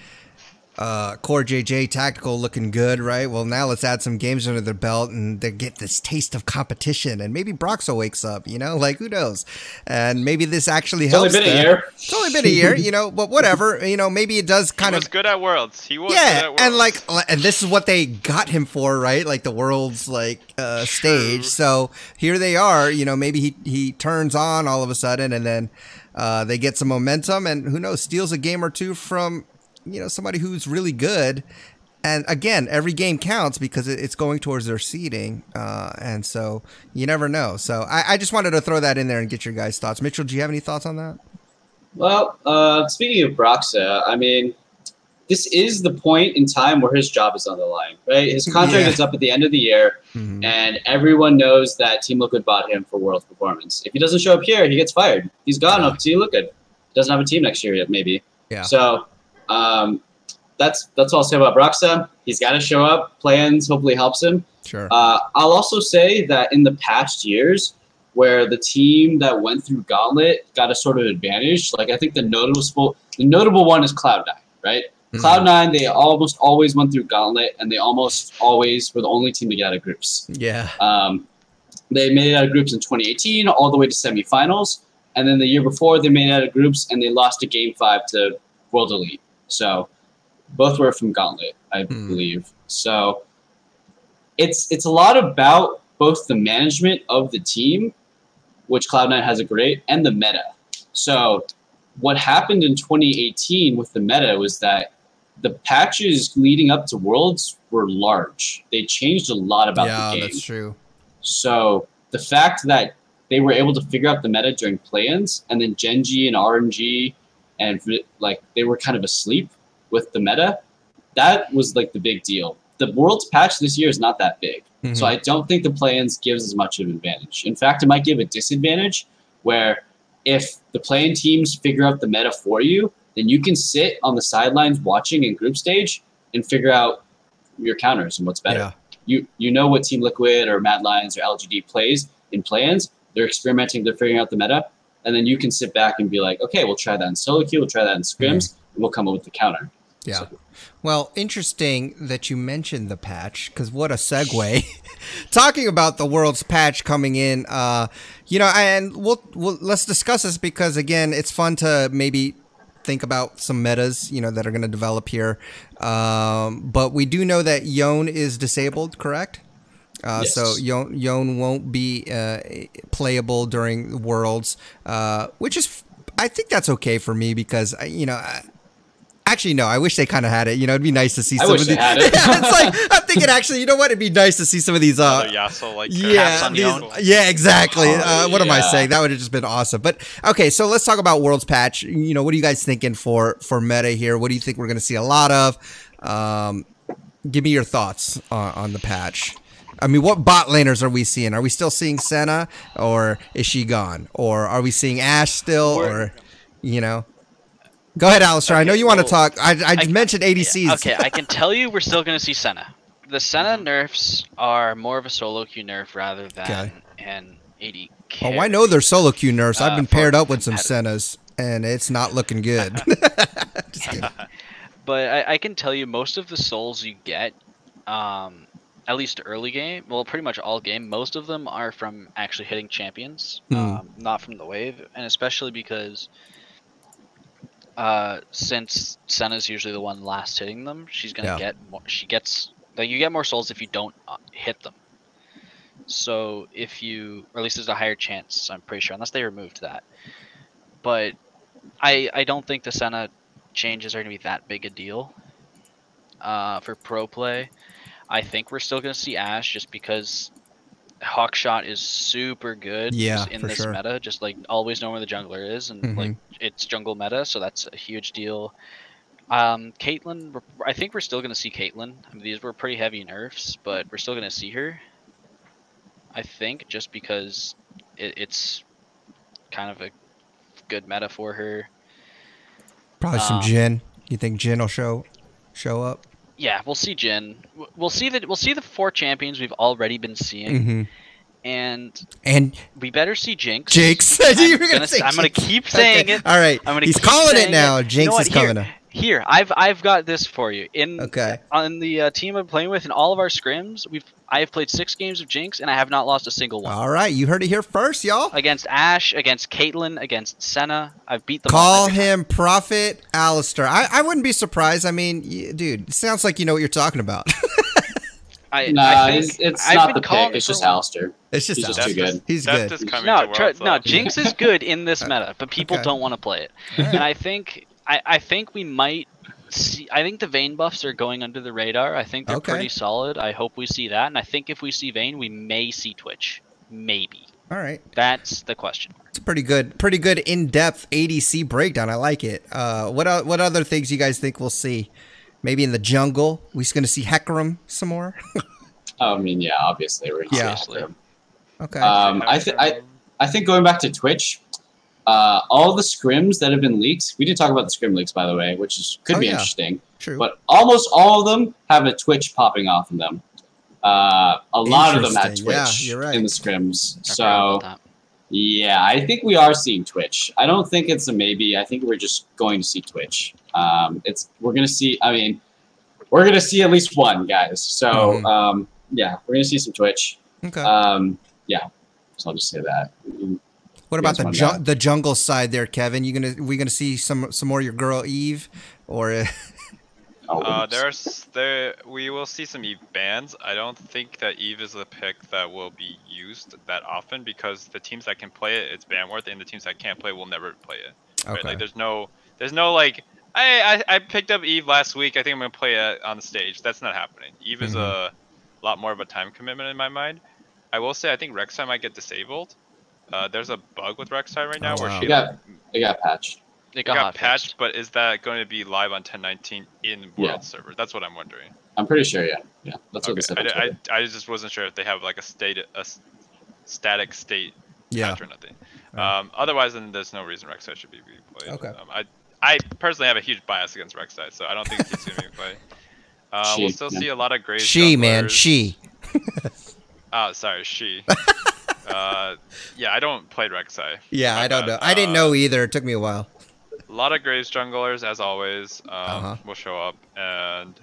uh, CoreJJ Tactical looking good, right? Well, now let's add some games under their belt and they get this taste of competition, and maybe Broxah wakes up, you know, like who knows? And maybe this actually It's only helps. been a year. It's only been a year, you know, but whatever, you know, maybe it does kind he of was good at Worlds. He was good yeah, at Worlds. and like, and this is what they got him for, right? Like the world's like uh, stage. So here they are. You know, maybe he he turns on all of a sudden, and then uh, they get some momentum, and who knows, steals a game or two from you know somebody who's really good. And again, every game counts because it's going towards their seeding, uh, and so you never know. So I, I just wanted to throw that in there and get your guys' thoughts. Mitchell, do you have any thoughts on that? Well, uh, speaking of Broxah, I mean, this is the point in time where his job is on the line, right? His contract Yeah. is up at the end of the year, Mhm. and everyone knows that Team Liquid bought him for World Performance. If he doesn't show up here, he gets fired. He's gone Yeah. up to Team Liquid. Doesn't have a team next year yet, maybe. Yeah. So um, that's that's all I'll say about Broxah. He's got to show up. Play-ins hopefully helps him. Sure. Uh, I'll also say that in the past years, where the team that went through Gauntlet got a sort of advantage, like I think the notable the notable one is Cloud Nine, right? Mhm. Cloud Nine, they almost always went through Gauntlet, and they almost always were the only team to get out of groups. Yeah. Um, they made it out of groups in 2018, all the way to semifinals, and then the year before they made it out of groups and they lost a game five to World Elite. So both were from Gauntlet, I Hmm. believe. So it's it's a lot about both the management of the team, which Cloud9 has a great, and the meta. So what happened in 2018 with the meta was that the patches leading up to Worlds were large. They changed a lot about yeah, the game. Yeah, that's true. So the fact that they were able to figure out the meta during play-ins, and then Gen G and RNG, and like they were kind of asleep with the meta, that was like the big deal. The Worlds patch this year is not that big, so Mhm. I don't think the play-ins gives as much of an advantage. In fact, it might give a disadvantage where if the play-in teams figure out the meta for you, then you can sit on the sidelines watching in group stage and figure out your counters and what's better yeah. you you know what Team Liquid or Mad Lions or LGD plays in play-ins. They're experimenting, they're figuring out the meta, and then you can sit back and be like, okay, we'll try that in solo queue, we'll try that in scrims, and we'll come up with the counter. Yeah. So- Well, interesting that you mentioned the patch because what a segue. Talking about the world's patch coming in, uh, you know, and we'll, we'll let's discuss this because again, it's fun to maybe think about some metas, you know, that are going to develop here. Um, but we do know that Yone is disabled, correct? Uh, Yes. So Yone, Yone won't be uh, playable during Worlds, uh, which is, I think that's okay for me because you know, I, Actually, no. I wish they kind of had it. You know, it'd be nice to see I some wish of they the. had it. yeah, it's like I'm thinking. Actually, you know what? It'd be nice to see some of these. Uh, Another Yasuo like yeah, these- yeah, exactly. Oh, uh, what am I saying? That would have just been awesome. But okay, so let's talk about Worlds Patch. You know, what are you guys thinking for for meta here? What do you think we're going to see a lot of? Um, give me your thoughts on, on the patch. I mean, what bot laners are we seeing? Are we still seeing Senna, or is she gone, or are we seeing Ashe still, We're- or you know? Go ahead, Alistair. I know Okay, you want to well, talk. I, I, I- mentioned ADCs. Okay, I can tell you we're still going to see Senna. The Senna nerfs are more of a solo queue nerf rather than Okay. an AD Oh. I know they're solo queue nerfs. I've Uh, been for paired up with some competitive. Sennas, and it's not looking good. Just kidding. But I, I can tell you most of the souls you get, um, at least early game, well, pretty much all game, most of them are from actually hitting champions, Hmm. um, not from the wave, and especially because uh, since Senna's usually the one last hitting them, she's gonna Yeah. get more. She gets like you get more souls if you don't uh, hit them. So if you, or at least there's a higher chance, I'm pretty sure, unless they removed that. But I I don't think the Senna changes are going to be that big a deal uh, for pro play. I think we're still going to see Ashe just because Hawkshot is super good Yeah, in this sure. meta. Just like always know where the jungler is, and Mhm. like it's jungle meta, so that's a huge deal. Um, Caitlyn, I think we're still going to see Caitlyn. I mean, these were pretty heavy nerfs, but we're still going to see her. I think just because it, it's kind of a good meta for her. Probably some Um, Jhin. You think Jhin will show show up? Yeah, we'll see Jhin. We'll see that. We'll see the four champions we've already been seeing, Mm-hmm. and And we better see Jinx. Jinx. I'm You were gonna, gonna I'm gonna keep saying Okay, it. All right. I'm gonna He's calling it now. You Jinx know what? is coming up. here, I've I've got this for you. In Okay. on the uh, team I'm playing with, in all of our scrims, we've I have played six games of Jinx, and I have not lost a single one. All right. You heard it here first, y'all. Against Ashe, against Caitlyn, against Senna, I've beat them. all Call every time. him Prophet Alistair. I, I wouldn't be surprised. I mean, y- dude, it sounds like you know what you're talking about. I, Nah, I it's, it's I've not been the calling pick. It's just a. Alistair. It's just He's just too good. He's good. is coming No, to tr- Worlds, no. Jinx is good in this meta, but people Okay. don't want to play it. And I think I, I think we might see I think the Vayne buffs are going under the radar. I think they're Okay. pretty solid. I hope we see that. And I think if we see Vayne, we may see Twitch. Maybe. All right. That's the question. It's a pretty good, pretty good in-depth ADC breakdown. I like it. Uh, what o- what other things you guys think we'll see? Maybe in the jungle, we're just gonna see Hecarim some more. I mean, yeah, obviously we're Yeah. obviously. okay. Um, I think I I think going back to Twitch, uh, all the scrims that have been leaked. We did talk about the scrim leaks, by the way, which is could Oh, be yeah. interesting. True. But almost all of them have a Twitch popping off in them. Uh, a lot of them had Twitch Yeah, you're right. in the scrims. I So yeah, I think we are seeing Twitch. I don't think it's a maybe. I think we're just going to see Twitch. Um, it's we're gonna see. I mean, we're gonna see at least one, guys. So Mhm. um, yeah, we're gonna see some Twitch. okay. Um, yeah, so I'll just say that. What about the ju- the jungle side there, Kevin? You gonna we gonna see some some more of your girl Eve, or uh, Oh, Uh, there's there we will see some Eve bans. I don't think that Eve is the pick that will be used that often because the teams that can play it, it's ban worth, and the teams that can't play will never play it. Right? okay? Like there's no there's no like I, I I picked up Eve last week. I think I'm gonna play it on the stage. That's not happening. Eve is Mhm. a lot more of a time commitment in my mind. I will say I think Rek'Sai might get disabled. Uh, there's a bug with Rek'Sai right now Oh, where wow. she Yeah. It got patched. It it got, got patched, fixed. but is that going to be live on 1019 in Yeah. World server? That's what I'm wondering. I'm pretty sure. Yeah, yeah. That's what Okay. they said. on I, I, I just wasn't sure if they have like a state a s- static state yeah. patch or nothing. Right. Um, otherwise, then there's no reason Rek'Sai should be replayed. Okay. Um, I I personally have a huge bias against Rek'Sai, so I don't think he's going to be played. Uh, we'll still yeah. see a lot of Graves. She man, junglers. she. Oh, sorry, she. uh, yeah, I don't play Rek'Sai. Yeah, I don't bad. know. I didn't Uh, know either. It took me a while. A lot of Graves junglers, as always, um, Uh-huh. will show up. And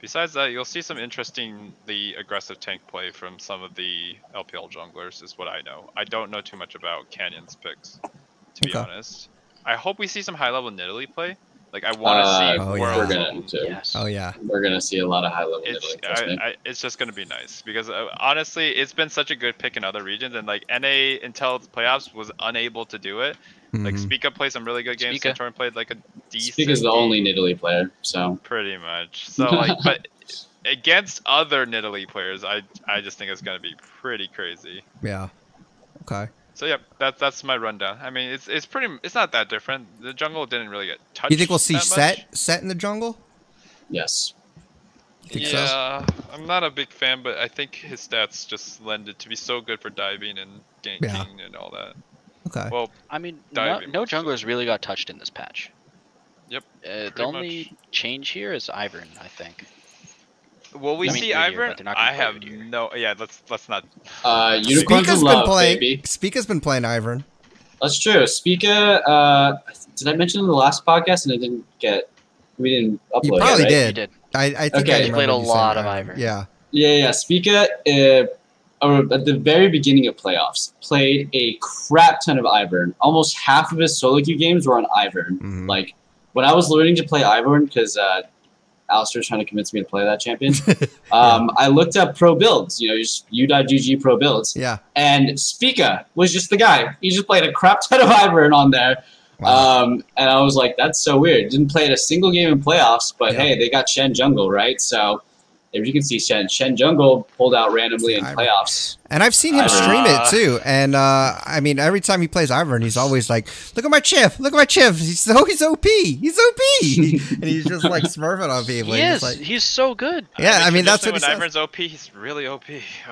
besides that, you'll see some interestingly aggressive tank play from some of the LPL junglers, is what I know. I don't know too much about Canyon's picks, to be Okay. honest. I hope we see some high level Nidalee play. Like I want to Uh, see Oh, world. yeah. We're gonna too. Yes. Oh yeah. We're gonna see a lot of high level It's, Nidalee. I, I, it's just gonna be nice because uh, honestly, it's been such a good pick in other regions, and like NA until playoffs was unable to do it. Like Mhm. Spica played some really good games. Spica. Santorin played like a decent. Speak is the only game, Nidalee player, so Pretty much. So like, but against other Nidalee players, I I just think it's gonna be pretty crazy. Yeah. Okay. So yep, that's that's my rundown. I mean, it's it's pretty. It's not that different. The jungle didn't really get touched. You think we'll see Sett much. Sett in the jungle? yes. You think so? yeah, I'm not a big fan, but I think his stats just lend it to be so good for diving and ganking Yeah. and all that. Okay. Well, I mean, no, no was so- junglers really got touched in this patch. Yep, Uh, the only much. change here is Ivern, I think. Will we I mean, see Udyr, Ivern? they're not gonna I have Udyr. no. Yeah, let's let's not. Uh, unicorns Spica's of been playing. baby. Spica's been playing Ivern. That's true. Spica, uh, did I mention in the last podcast and it didn't get? We didn't upload. You it, probably right? did. He did. I, I think Okay. I He played a you saying lot of Ivern. Ivern. Yeah. Yeah, yeah. Spica, uh, at the very beginning of playoffs, played a crap ton of Ivern. Almost half of his solo queue games were on Ivern. Mhm. Like when I was learning to play Ivern, because uh, Alistair was trying to convince me to play that champion. um, I looked up pro builds. You know, just u.gg pro builds, Yeah. and Spica was just the guy. He just played a crap ton of Ivern on there. Wow. Um, and I was like, that's so weird. Didn't play it a single game in playoffs, but Yeah. hey, they got Shen Jungle, right? So if you can see Shen, Shen Jungle pulled out randomly in I- playoffs. And I've seen him Uh, stream it too. And uh, I mean, every time he plays Ivern, he's always like, "Look at my chip! Look at my chip! He's so he's OP! He's OP!" and he's just like smurfing on people. He He's is. like, He's so good. Yeah, I mean, that's what traditionally he when says. Ivern's OP, he's really OP.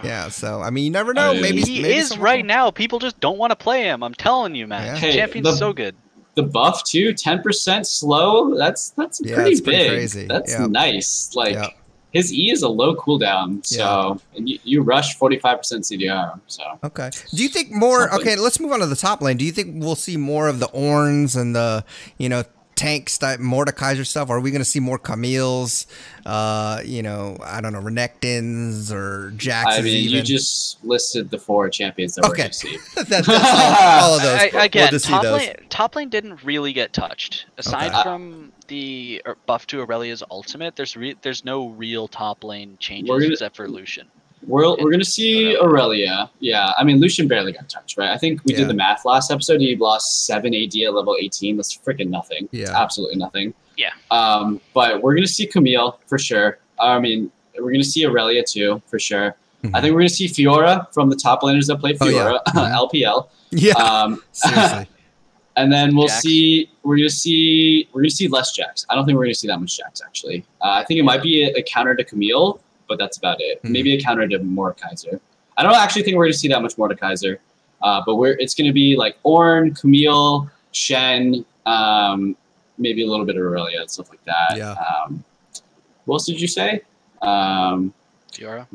yeah. So I mean, you never know. yeah. Maybe he maybe is right will- now. People just don't want to play him. I'm telling you, man. Yeah. Hey, Champion's the- so good. The buff too, ten percent slow. That's that's Yeah, pretty it's pretty big. crazy. That's Yeah. nice. Like Yeah. His E is a low cooldown, so and you, you rush forty five percent CDR. So Okay. Do you think more? Something. Okay, let's move on to the top lane. Do you think we'll see more of the Ornns and the you know tanks type Mordekaiser stuff? Or are we going to see more Camille's? Uh, you know, I don't know, Renekton's or Jax's I mean, you just listed the four champions that we're Okay. going to see. That- that's all, all of those. I, We'll again, just see top those. lane, top lane didn't really get touched. Aside Okay. from the buff to Irelia's ultimate, there's re- there's no real top lane changes We're gonna- except for Lucian. We're, we're going to see Irelia. Yeah, I mean, Lucian barely got touched, right? I think we Yeah. did the math last episode. He lost 7 AD at level 18. That's freaking nothing. It's Yeah. absolutely nothing. Yeah. Um, but we're going to see Camille for sure. I mean, we're going to see Irelia too, for sure. I Mhm. think we're going to see Fiora from the top laners that play Oh, yeah. Fiora. LPL. Yeah, Um, seriously. And then we'll Jax. see. We're gonna see. We're gonna see less Jax. I don't think we're gonna see that much Jax actually. Uh, I think it might be a, a counter to Camille, but that's about it. Mhm. Maybe a counter to Mordekaiser. I don't actually think we're gonna see that much Mordekaiser, uh, but we're it's gonna be like Ornn, Camille, Shen, um, maybe a little bit of Irelia and stuff like that. Yeah. Um, what else did you say? Um, Fiora.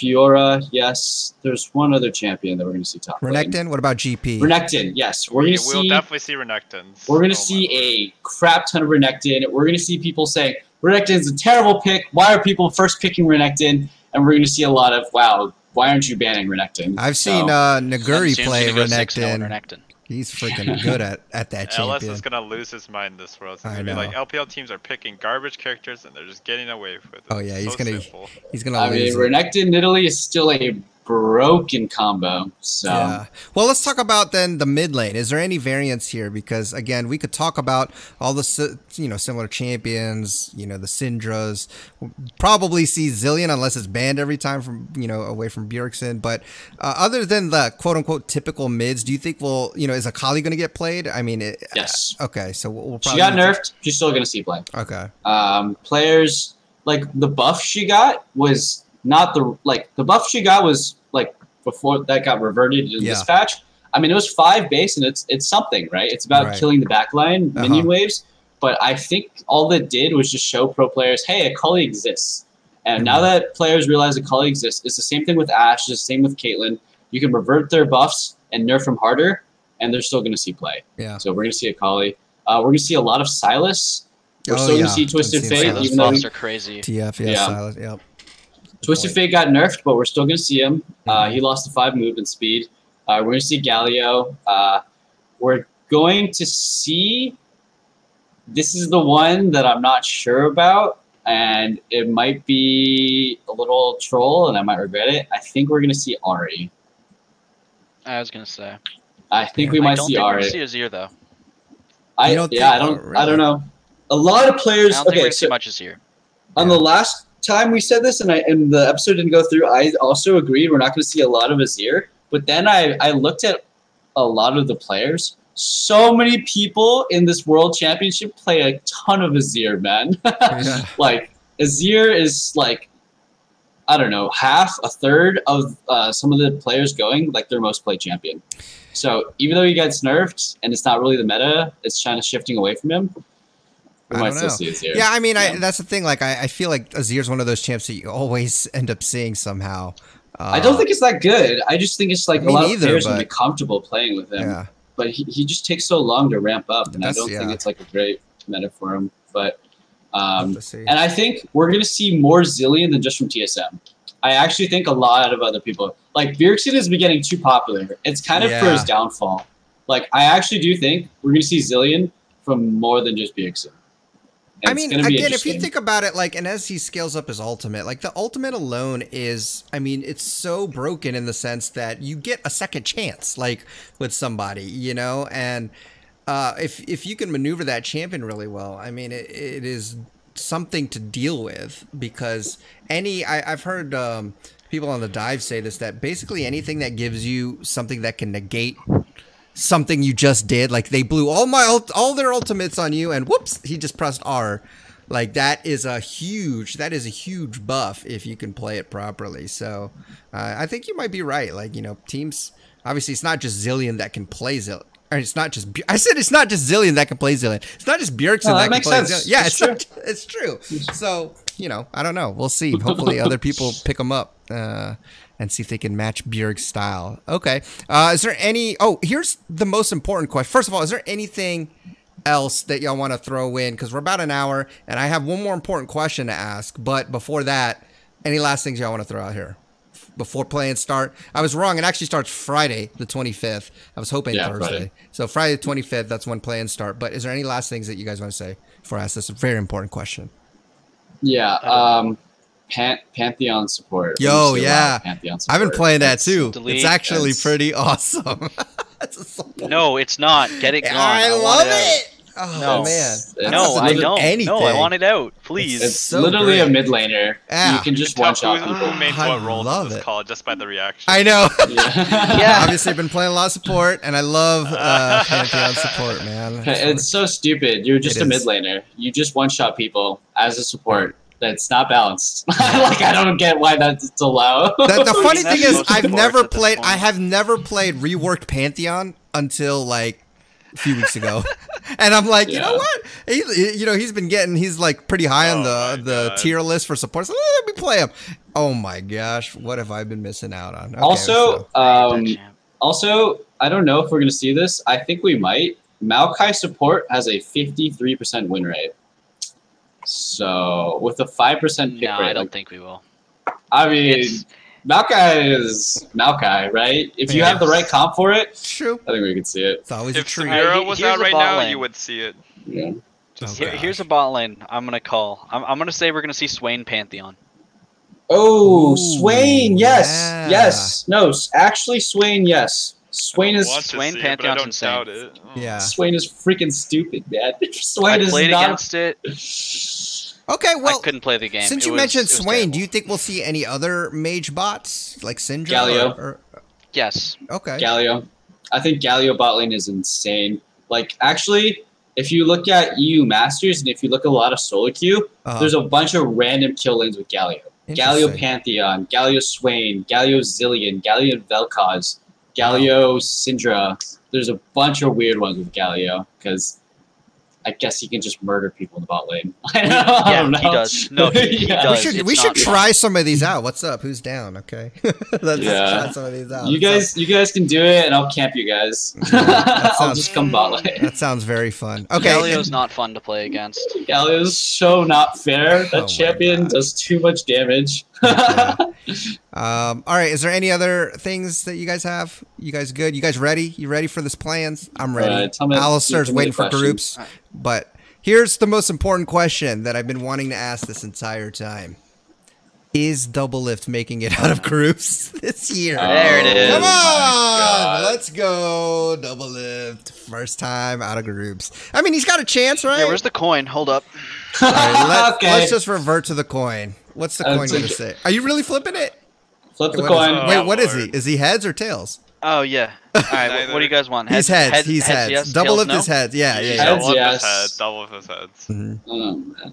Fiora, yes. There's one other champion that we're gonna see top. lane. Renekton. What about GP? Renekton, yes. we're going to yeah, We'll see. definitely see Renekton's. We're Oh gonna my see a crap ton of Renekton. We're gonna see people saying Renekton's a terrible pick. Why are people first picking Renekton? And we're gonna see a lot of wow. Why aren't you banning Renekton? I've So, seen uh, Nuguri play he's gonna go 6-0 in Renekton. Renekton. He's freaking good at, at that LS champion. is gonna lose his mind this world. It's I gonna like. LPL teams are picking garbage characters and they're just getting away with it. Oh, yeah, he's so gonna- simple. He's gonna I mean, lose. it. Renekton in Nidalee is still a broken combo. So Yeah. Well, let's talk about then the mid lane. Is there any variance here? Because again, we could talk about all the you know similar champions. You know the Syndras. Probably see Zilean unless it's banned every time from you know away from Bjergsen. But uh, other than the quote unquote typical mids, do you think we'll you know is Akali going to get played? I mean, it, yes, Okay, so we'll, we'll she got nerfed. She's still gonna see play. Okay. Um, players like the buff she got was not the like the buff she got was like before that got reverted in Yeah. this patch. I mean, it was five base, and it's it's something, right? It's about Right. killing the backline Uh-huh. minion waves. But I think all that did was just show pro players, hey, Akali exists. And now Mhm. that players realize Akali exists, it's the same thing with Ashe, it's the same with Caitlyn. You can revert their buffs and nerf them harder, and they're still going to see play. Yeah. So we're going to see Akali. Uh, we're going to see a lot of Sylas. We're Oh, still going to see Twisted Fate, Sylas. Those even though buffs are crazy. TF. Yeah. Yeah. Sylas, yep. Good Twisted point. Fate got nerfed, but we're still going to see him. Uh, he lost the five movement speed. Uh, we're going to see Galio. Uh, we're going to see this is the one that I'm not sure about, and it might be a little troll, and I might regret it. I think we're gonna see Ahri. I was gonna say. I think Yeah. we I might don't see think we're Ahri. gonna see Azir though. I You don't yeah, I don't oh, I don't know. A lot of I players. don't think we're Okay, gonna see so much Azir. on Yeah. the last time we said this, and I and the episode didn't go through, I also agreed we're not going to see a lot of Azir. But then I I looked at a lot of the players. So many people in this World Championship play a ton of Azir, man. Yeah. like Azir is like I don't know half a third of uh, some of the players going like their most played champion. So even though he gets nerfed and it's not really the meta, it's kind of shifting away from him. I don't know. Yeah, I mean, I, that's the thing. Like, I, I feel like Azir's one of those champs that you always end up seeing somehow. Uh, I don't think it's that good. I just think it's like a lot of players would be comfortable playing with him. Yeah, But he, he just takes so long to ramp up, and I don't think it's like a great meta for him. But um, and I think we're gonna see more Zilean than just from TSM. I actually think a lot of other people like Bjergsen has been getting too popular. It's kind of for his downfall. Like I actually do think we're gonna see Zilean from more than just Bjergsen. I mean, again, if you think about it, like, and as he scales up his ultimate, like the ultimate alone is, I mean, it's so broken in the sense that you get a second chance, like with somebody, you know, and uh, if if you can maneuver that champion really well, I mean, it, it is something to deal with because any I, I've heard um, people on the dive say this that basically anything that gives you something that can negate something you just did. Like they blew all my ult- all their ultimates on you, and whoops, he just pressed R. Like that is a huge that is a huge buff if you can play it properly. So uh, I think you might be right. Like you know, teams obviously it's not just Zilean that can play Zilean. Or it's not just. I said it's not just Zilean that can play Zilean. It's not just Bjergsen No, that, that can play sense. Zilean. Yeah, It's it's not, it's true. So you know, I don't know. We'll see. Hopefully, other people pick them up uh, and see if they can match Bjerg's style. Okay. Uh, is there any? Oh, here's the most important question. First of all, is there anything else that y'all want to throw in? Because we're about an hour, and I have one more important question to ask. But before that, any last things y'all want to throw out here? Before play-ins start, I was wrong. It actually starts Friday, the 25th. I was hoping Yeah, Thursday. Friday. So Friday the 25th, that's when play-ins start. But is there any last things that you guys want to say before I ask this very important question? yeah, um, Pan- Pantheon support. Yo, We're gonna see a lot of yeah. Pantheon support. I've been playing that too. delete. It's actually That's- pretty awesome. That's. No, it's not. Get it gone. I, want love it. out. it. Oh No. man. It's- No, I don't. No, I want it out, please. It's so literally a great. mid laner. Yeah. You can just Tell one shot who, who made I what role love in this it. call just by the reaction. I know. Yeah. Yeah. Obviously, I've been playing a lot of support, and I love uh, Pantheon support, man. It's so stupid. You're just It a mid laner. You just one shot people as a support. That's not balanced. like I don't get why that's allowed. the, the funny thing is, I've never played. I have never played reworked Pantheon until like a few weeks ago, and I'm like, you know what? He, he- you know, he's been getting. He's like pretty high on Oh the the God. tier list for support. So let me play him. Oh my gosh, what have I been missing out on? Okay, also, so- um, also, I don't know if we're gonna see this. I think we might. Maokai support has a 53% win rate. So with a five percent pick no, rate, I don't like, think we will. I mean, It's Maokai is Maokai, right? If you have the right comp for it, true. I think we could see it. It's always a If treat. Alright, Samira he- was here's out the right now, lane. you would see it. Yeah. Just Oh, Here, here's a bot lane I'm gonna call. I'm, I'm gonna say we're gonna see Swain Pantheon. Oh, Ooh, Swain, yes, yeah. yes. No, actually, Swain, yes. Swain is Swain see it, I Pantheon's don't insane. doubt it. Oh. Yeah. Swain is freaking stupid, man. Swain I is played not. against it. Okay, well, I couldn't play the game. Since It you was- mentioned Swain, terrible. do you think we'll see any other mage bots like Syndra? Galio. Or, or- Yes. okay. Galio. I think Galio bot lane is insane. Like, actually, if you look at EU Masters and if you look at a lot of solo queue, Uh-huh. there's a bunch of random kill lanes with Galio. Galio Pantheon, Galio Swain, Galio Zilean, Galio Vel'Koz, Galio Syndra. There's a bunch of weird ones with Galio because I guess he can just murder people in the bot lane. I don't, I Yeah, don't know. he does. No, he- he Yeah. we should It's we should not fun. try some of these out. What's up? Who's down? Okay, let's Yeah. try some of these out. You That guys, you guys can do it, and I'll camp you guys. Yeah, that I'll sounds- just come bot lane. that sounds very fun. Okay, Galio's not fun to play against. Galio's so not fair. That Oh champion does too much damage. Yeah. um, all right. Is there any other things that you guys have? You guys good? You guys ready? You ready for this plans? I'm ready. Alright, tell me- Alistair's waiting for questions. groups, but Here's the most important question that I've been wanting to ask this entire time. Is Doublelift making it out of groups this year? There it is. Come Oh on, let's go. Doublelift, first time out of groups. I mean, he's got a chance, right? Yeah, where's the coin? Hold up. All right, let, okay. Let's just revert to the coin. What's the Uh, coin it's going to say? Are you really flipping it? Flip the What is- coin. Oh, wait, what is he? Lord. Is he heads or tails? Oh yeah. All right. what, what do you guys want? He's heads. he's heads. yes, Double tails, lift no? is heads. Yeah, yeah, yeah. Heads, Double with yes. his head. Double with his heads. Mhm. Oh.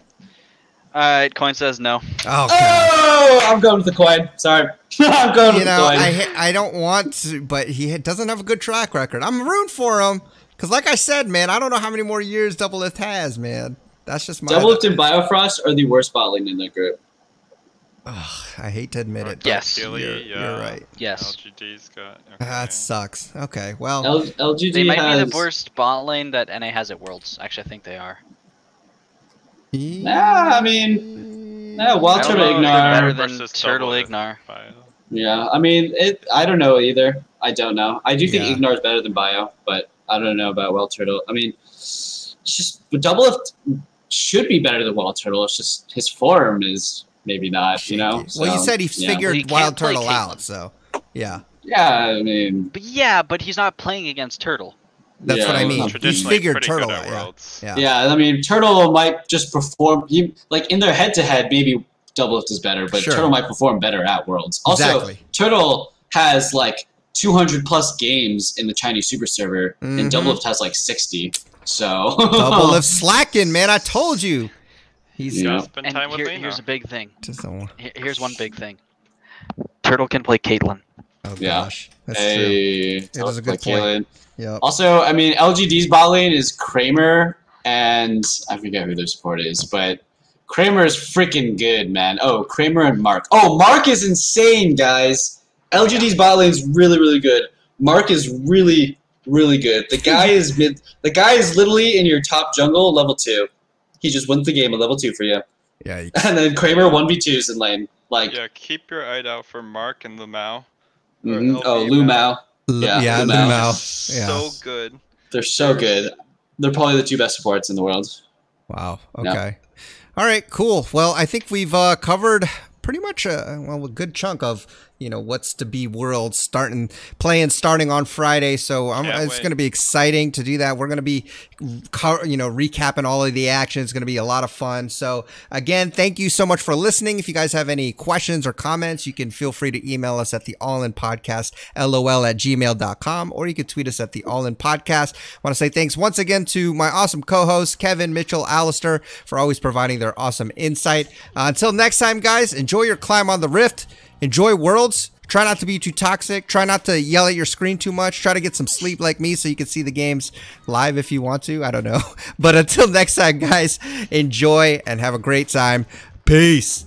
All right. Coin says no. Oh, God. Oh, I'm going with the coin. Sorry. I'm going you with know, the coin. I ha- I don't want to, but he doesn't have a good track record. I'm rooting for him because, like I said, man, I don't know how many more years Doublelift has, man. That's just my. Doublelift and Biofrost are the worst bot lane in the group. Ugh, I hate to admit it. Yes. Keely, you're, yeah. you're right. Yes. LGD's got. Okay. That sucks. Okay, well, L- LGD They might has. be the worst bot lane that NA has at Worlds. Actually, I think they are. Yeah, I mean, yeah, Wild Turtle know if they're Ignar. better than Turtle Ignar. Yeah, I mean, it. I don't know either. I don't know. I do think Yeah. Ignar is better than Bio, but I don't know about Wild Turtle. I mean, it's just but Doublelift should be better than Wild Turtle. It's just his form is maybe not. You know. well, you said he yeah. figured Well, he Wild play Turtle out, so yeah, Yeah, I mean, But yeah, but he's not playing against Turtle. that's yeah, what I mean. not- He's figured Turtle out. Yeah. Worlds. yeah, Yeah, I mean, Turtle might just perform. He, like in their head-to-head, maybe Doublelift is better, but Sure. Turtle might perform better at Worlds. Also, Exactly. Turtle has like 200 plus games in the Chinese Super Server, Mhm. and Doublelift has like 60. So Doublelift slacking, man. I told you. He's Yeah. Spend And time with here- Lena. here's a big thing. just a, Here- Here's one big thing. Turtle can play Caitlyn. oh Yeah. gosh, that's true. hey, It oh, is a good like point. Caitlyn. Yep. Also, I mean, LGD's bot lane is Kramer, and I forget who their support is, but Kramer is freaking good, man. Oh, Kramer and Mark. Oh, Mark is insane, guys. LGD's bot lane is really, really good. Mark is really, really good. The guy is mid. The guy is literally in your top jungle, level two. He just wins the game at level two for you, Yeah, you- and then Kramer one v twos in lane. Like, Yeah, keep your eye out for Mark and LvMao. mhm. oh, LV Lu Mao. Mao. yeah, Yeah, yeah, LvMao. LvMao. Yeah. So good. They're so good. They're probably the two best supports in the world. Wow. Yeah. Okay. All right. Cool. Well, I think we've uh, covered pretty much a well a good chunk of you know what's to be world starting play-ins starting on Friday. So I'm, it's going to be exciting to do that. We're going to be you know recapping all of the action. It's going to be a lot of fun. So again, thank you so much for listening. If you guys have any questions or comments, you can feel free to email us at the all in podcast lol at gmail.com or you can tweet us at the all in podcast. I want to say thanks once again to my awesome co-hosts Kevin, Mitchell, Alistair for always providing their awesome insight. Uh, until next time, guys, enjoy your climb on the rift. Enjoy worlds. Try not to be too toxic. Try not to yell at your screen too much. Try to get some sleep like me so you can see the games live if you want to. I don't know. But until next time, guys, enjoy and have a great time. Peace.